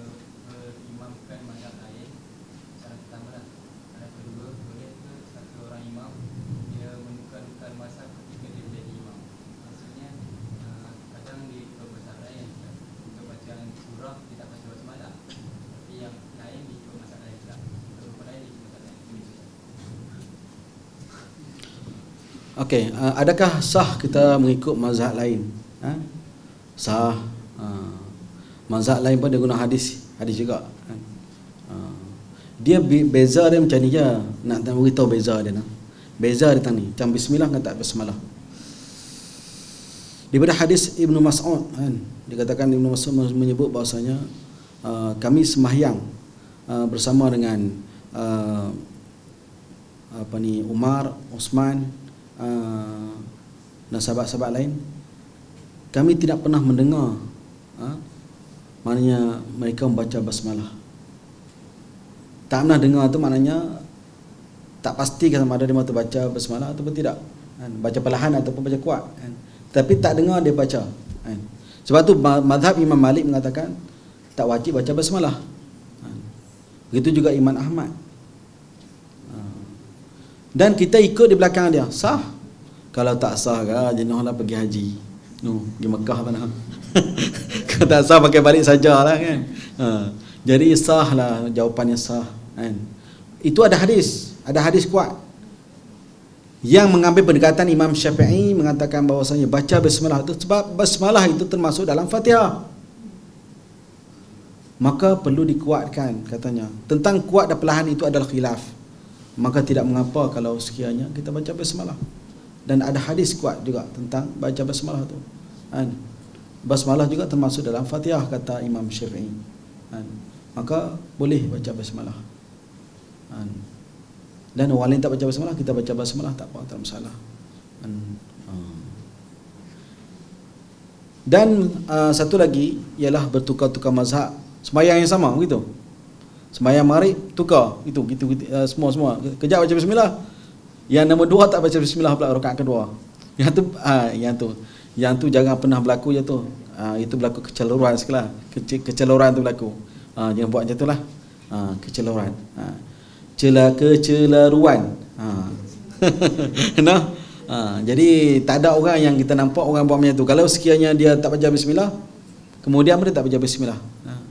berimamkan mazhab lain Cara pertama lah Cara kedua Boleh ke satu orang imam Dia menukar-nukar mazhab ketika dia jadi imam Maksudnya uh, Kadang di mazhab lain Kita bacaan surah Dia tak baca basmalah Tapi yang lain di ikut mazhab lain pula Beberapa lain di ikut mazhab lain Itu dia.
Okey, uh, adakah sah kita mengikut mazhab lain? Ha? Sah. Uh, mazhab lain pun dia guna hadis, hadis juga. Kan? Uh, dia be- beza dia macam ni je. Nak nak beritahu beza dia nah. Beza dia tang ni. Macam bismillah dengan tak bismillah. Daripada hadis Ibnu Mas'ud kan. Dikatakan Ibnu Mas'ud menyebut bahasanya uh, kami semahyang uh, bersama dengan uh, apa ni Umar, Osman uh, dan sahabat-sahabat lain kami tidak pernah mendengar uh, maknanya mereka membaca basmalah tak pernah dengar tu maknanya tak pasti sama ada dia mahu baca basmalah ataupun tidak kan? baca perlahan ataupun baca kuat kan? tapi tak dengar dia baca kan? sebab tu ma- mazhab Imam Malik mengatakan tak wajib baca basmalah begitu juga Imam Ahmad dan kita ikut di belakang dia. Sah? Kalau tak sah ke jenuhlah pergi haji. No di Mekah mana? Kalau tak sah pakai balik sajalah kan? Ha. jadi sah lah jawapannya sah kan? Itu ada hadis. Ada hadis kuat. Yang mengambil pendekatan Imam Syafi'i mengatakan bahawasanya baca basmalah itu sebab basmalah itu termasuk dalam Fatihah. Maka perlu dikuatkan katanya. Tentang kuat dan perlahan itu adalah khilaf maka tidak mengapa kalau sekiranya kita baca basmalah. Dan ada hadis kuat juga tentang baca basmalah tu. Kan? Basmalah juga termasuk dalam Fatihah kata Imam Syafi'i. Kan? Maka boleh baca basmalah. Kan? Dan orang lain tak baca basmalah kita baca basmalah tak apa tak masalah. Kan? Ah. dan uh, satu lagi ialah bertukar-tukar mazhab. Sembahyang yang sama begitu sembahyang maghrib tukar. Itu gitu, gitu uh, semua semua. Kejap baca bismillah. Yang nombor dua tak baca bismillah pula rakaat kedua. Yang tu uh, yang tu. Yang tu jangan pernah berlaku je tu. Uh, itu berlaku kecelaruan sekelah Kece, kecelaruan tu berlaku. Uh, jangan buat macam tu lah. Uh, kecelaruan uh, cela kecelaruan uh. uh, jadi tak ada orang yang kita nampak orang buat macam tu. Kalau sekiranya dia tak baca bismillah kemudian dia tak baca bismillah. Uh.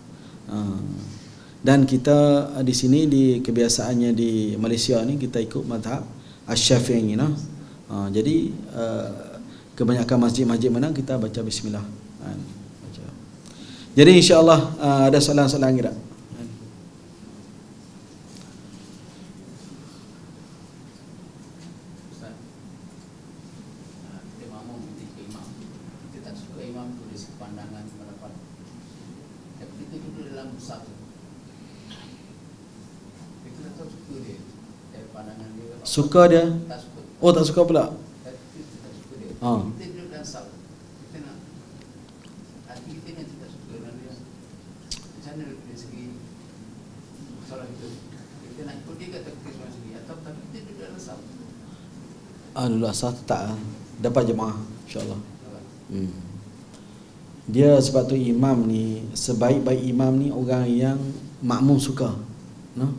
Dan kita uh, di sini di kebiasaannya di Malaysia ni kita ikut mazhab Asy-Syafi'i nah. Ha, jadi uh, kebanyakan masjid-masjid mana kita baca bismillah. Ha, baca. Jadi insya-Allah uh, ada soalan-soalan lagi tak?
Ustaz ah, Kita makmum kita ikut imam Kita tak suka imam tu dari segi pandangan pendapat Tapi kita duduk dalam pusat tu Kita tak tahu suka dia Dari pandangan dia
Suka dia?
Tak suka
Oh tak suka pula.
Kita tak suka dia
Ah.
Kita duduk dalam sab Kita nak Hati kita ni tidak suka dan dia Macam mana dari segi Soalan kita Kita nak ikut dia ke atau kita seorang sendiri Atau tapi kita duduk dalam sab
Ah dulu asal tak dapat jemaah insya-Allah. Hmm. Dia sebab tu imam ni sebaik-baik imam ni orang yang makmum suka. No?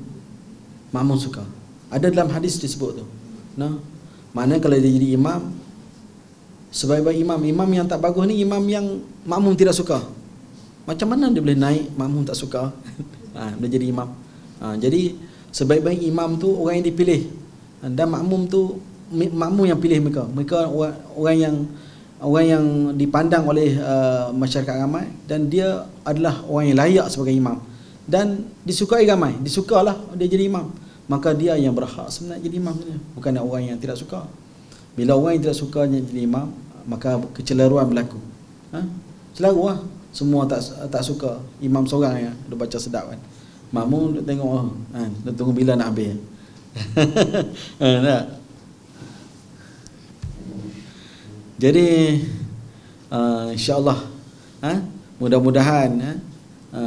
Makmum suka. Ada dalam hadis disebut tu. No? Mana kalau dia jadi imam sebaik-baik imam, imam yang tak bagus ni imam yang makmum tidak suka. Macam mana dia boleh naik makmum tak suka? ha, dia jadi imam. Ha, jadi sebaik-baik imam tu orang yang dipilih. Dan makmum tu makmum yang pilih mereka. Mereka orang, orang yang orang yang dipandang oleh uh, masyarakat ramai dan dia adalah orang yang layak sebagai imam dan disukai ramai disukalah dia jadi imam maka dia yang berhak sebenarnya jadi imam sebenarnya bukan orang yang tidak suka bila orang yang tidak suka jadi imam maka kecelaruan berlaku ha? celaru lah semua tak tak suka imam seorang yang dia baca sedap kan makmum dia tengok oh, dia tunggu bila nak habis ha, jadi uh, insyaallah ha? mudah-mudahan eh. Ha.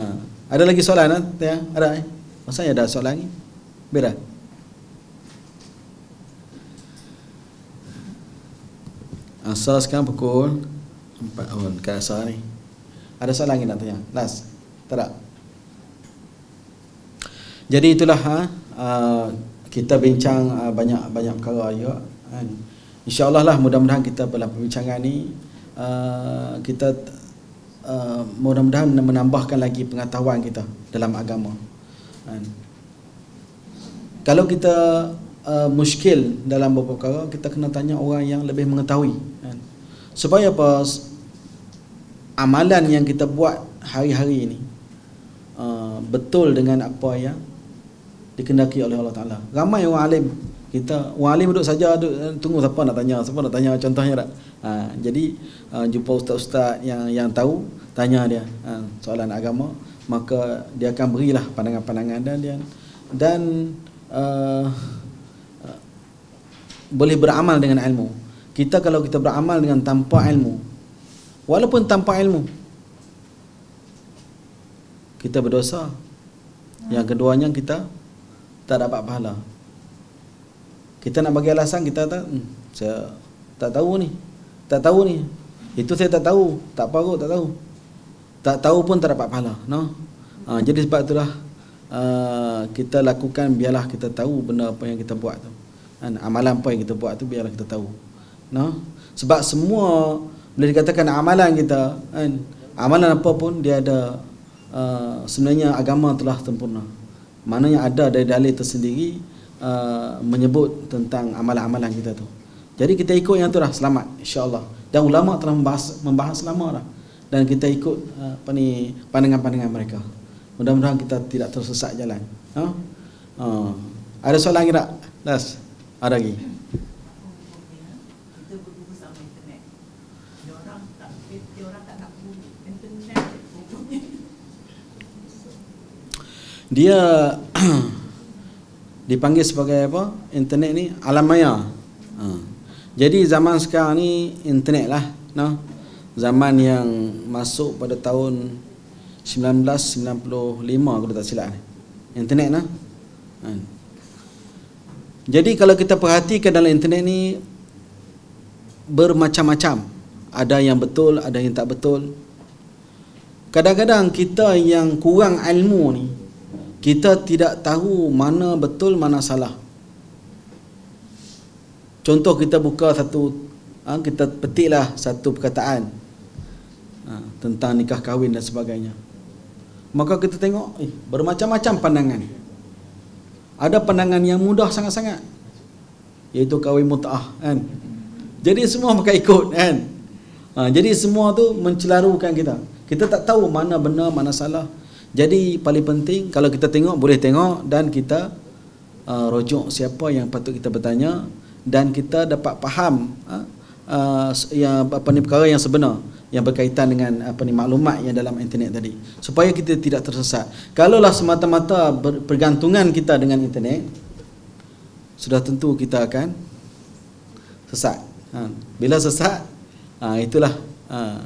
Ada lagi soalan? Ya, ada eh? Masa ada soalan lagi? Beda. Asal sekarang pukul 4 oh, dekat asal ni. Ada soalan lagi nak tanya? Last. Tak ada? Jadi itulah ha, uh, kita bincang banyak-banyak perkara juga kan. Insya-Allah lah mudah-mudahan kita dalam perbincangan ni kita mudah-mudahan menambahkan lagi pengetahuan kita dalam agama. Kan. Kalau kita uh, muskil dalam beberapa perkara kita kena tanya orang yang lebih mengetahui kan. Supaya apa amalan yang kita buat hari-hari ini uh, betul dengan apa yang dikendaki oleh Allah Taala. Ramai orang alim kita orang alim duduk saja duduk eh, tunggu siapa nak tanya, siapa nak tanya contohnya tak. Ha, jadi uh, jumpa ustaz-ustaz yang yang tahu tanya dia ha, soalan agama maka dia akan berilah pandangan-pandangan dan dia dan uh, uh, boleh beramal dengan ilmu. Kita kalau kita beramal dengan tanpa ilmu walaupun tanpa ilmu kita berdosa. Yang keduanya kita tak dapat pahala. Kita nak bagi alasan kita tak hmm, saya tak tahu ni. Tak tahu ni. Itu saya tak tahu. Tak apa kot tak tahu. Tak tahu pun tak dapat pahala, no. Ha, jadi sebab itulah uh, kita lakukan biarlah kita tahu benda apa yang kita buat tu. Kan? Amalan apa yang kita buat tu biarlah kita tahu. No? Sebab semua boleh dikatakan amalan kita kan amalan apa pun dia ada uh, sebenarnya agama telah sempurna. Mana yang ada dari dalil tersendiri uh, menyebut tentang amalan-amalan kita tu. Jadi kita ikut yang tu dah selamat insya-Allah. Dan ulama telah membahas membahas lama dah. Dan kita ikut uh, apa ni pandangan-pandangan mereka. Mudah-mudahan kita tidak tersesat jalan. Ha? Uh, ada soalan lagi tak? Last. Ada lagi.
Dia
dipanggil sebagai apa? Internet ni alam maya. Ha. Jadi zaman sekarang ni internet lah, no? Zaman yang masuk pada tahun 1995 kalau tak silap ni. Internet nah. Ha. Jadi kalau kita perhatikan dalam internet ni bermacam-macam. Ada yang betul, ada yang tak betul. Kadang-kadang kita yang kurang ilmu ni kita tidak tahu mana betul mana salah. Contoh kita buka satu ha, kita petiklah satu perkataan ha, tentang nikah kahwin dan sebagainya. Maka kita tengok eh, bermacam-macam pandangan. Ada pandangan yang mudah sangat-sangat iaitu kahwin mut'ah kan. Jadi semua pakai ikut kan. Ha, jadi semua tu mencelarukan kita. Kita tak tahu mana benar mana salah. Jadi paling penting kalau kita tengok boleh tengok dan kita uh, rujuk siapa yang patut kita bertanya dan kita dapat faham uh, uh, yang apa ni perkara yang sebenar yang berkaitan dengan apa ni maklumat yang dalam internet tadi supaya kita tidak tersesat. Kalaulah semata-mata bergantungan kita dengan internet sudah tentu kita akan sesat. Ha. Bila sesat, ha, itulah ha,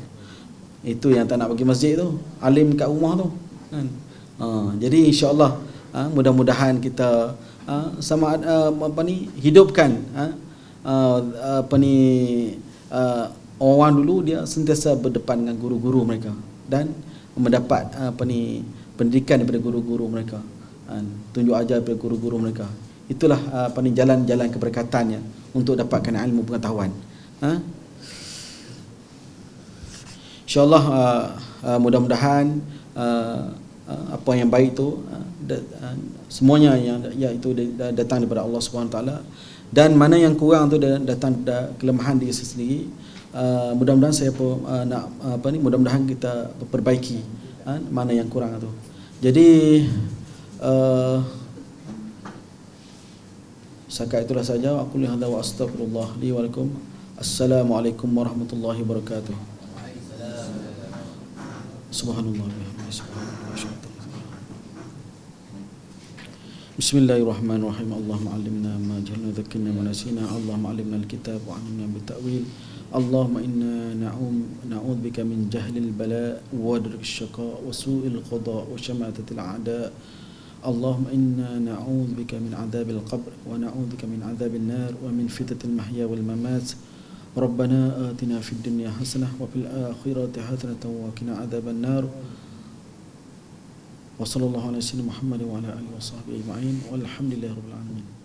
itu yang tak nak pergi masjid tu, alim kat rumah tu kan uh, jadi insyaallah uh, mudah-mudahan kita uh, sama uh, apa ni hidupkan uh, uh, apa ni uh, orang dulu dia sentiasa berdepan dengan guru-guru mereka dan mendapat uh, apa ni pendidikan daripada guru-guru mereka. Uh, tunjuk ajar daripada guru-guru mereka. Itulah uh, apa ni jalan-jalan keberkatannya untuk dapatkan ilmu pengetahuan. Uh, insyaallah mudah-mudahan apa yang baik tu uh, semuanya yang ya itu datang daripada Allah Subhanahu taala. Dan mana yang kurang tu datang kelemahan diri sendiri uh, mudah-mudahan saya pun uh, nak uh, apa ni mudah-mudahan kita perbaiki uh, mana yang kurang tu jadi uh, Saka itulah saja aku lihat wa astagfirullah li wa lakum assalamualaikum warahmatullahi wabarakatuh subhanallah بسم الله الرحمن الرحيم اللهم علمنا ما جهلنا ذكرنا ونسينا اللهم علمنا الكتاب وعلمنا بالتأويل اللهم إنا نعوذ نعوذ بك من جهل البلاء ودرك الشقاء وسوء القضاء وشماتة الأعداء. اللهم إنا نعوذ بك من عذاب القبر ونعوذ بك من عذاب النار ومن فتنة المحيا والممات. ربنا آتنا في الدنيا حسنة وفي الآخرة حسنة وقنا عذاب النار. وصلى الله على سيدنا محمد وعلى آله وصحبه أجمعين والحمد لله رب العالمين.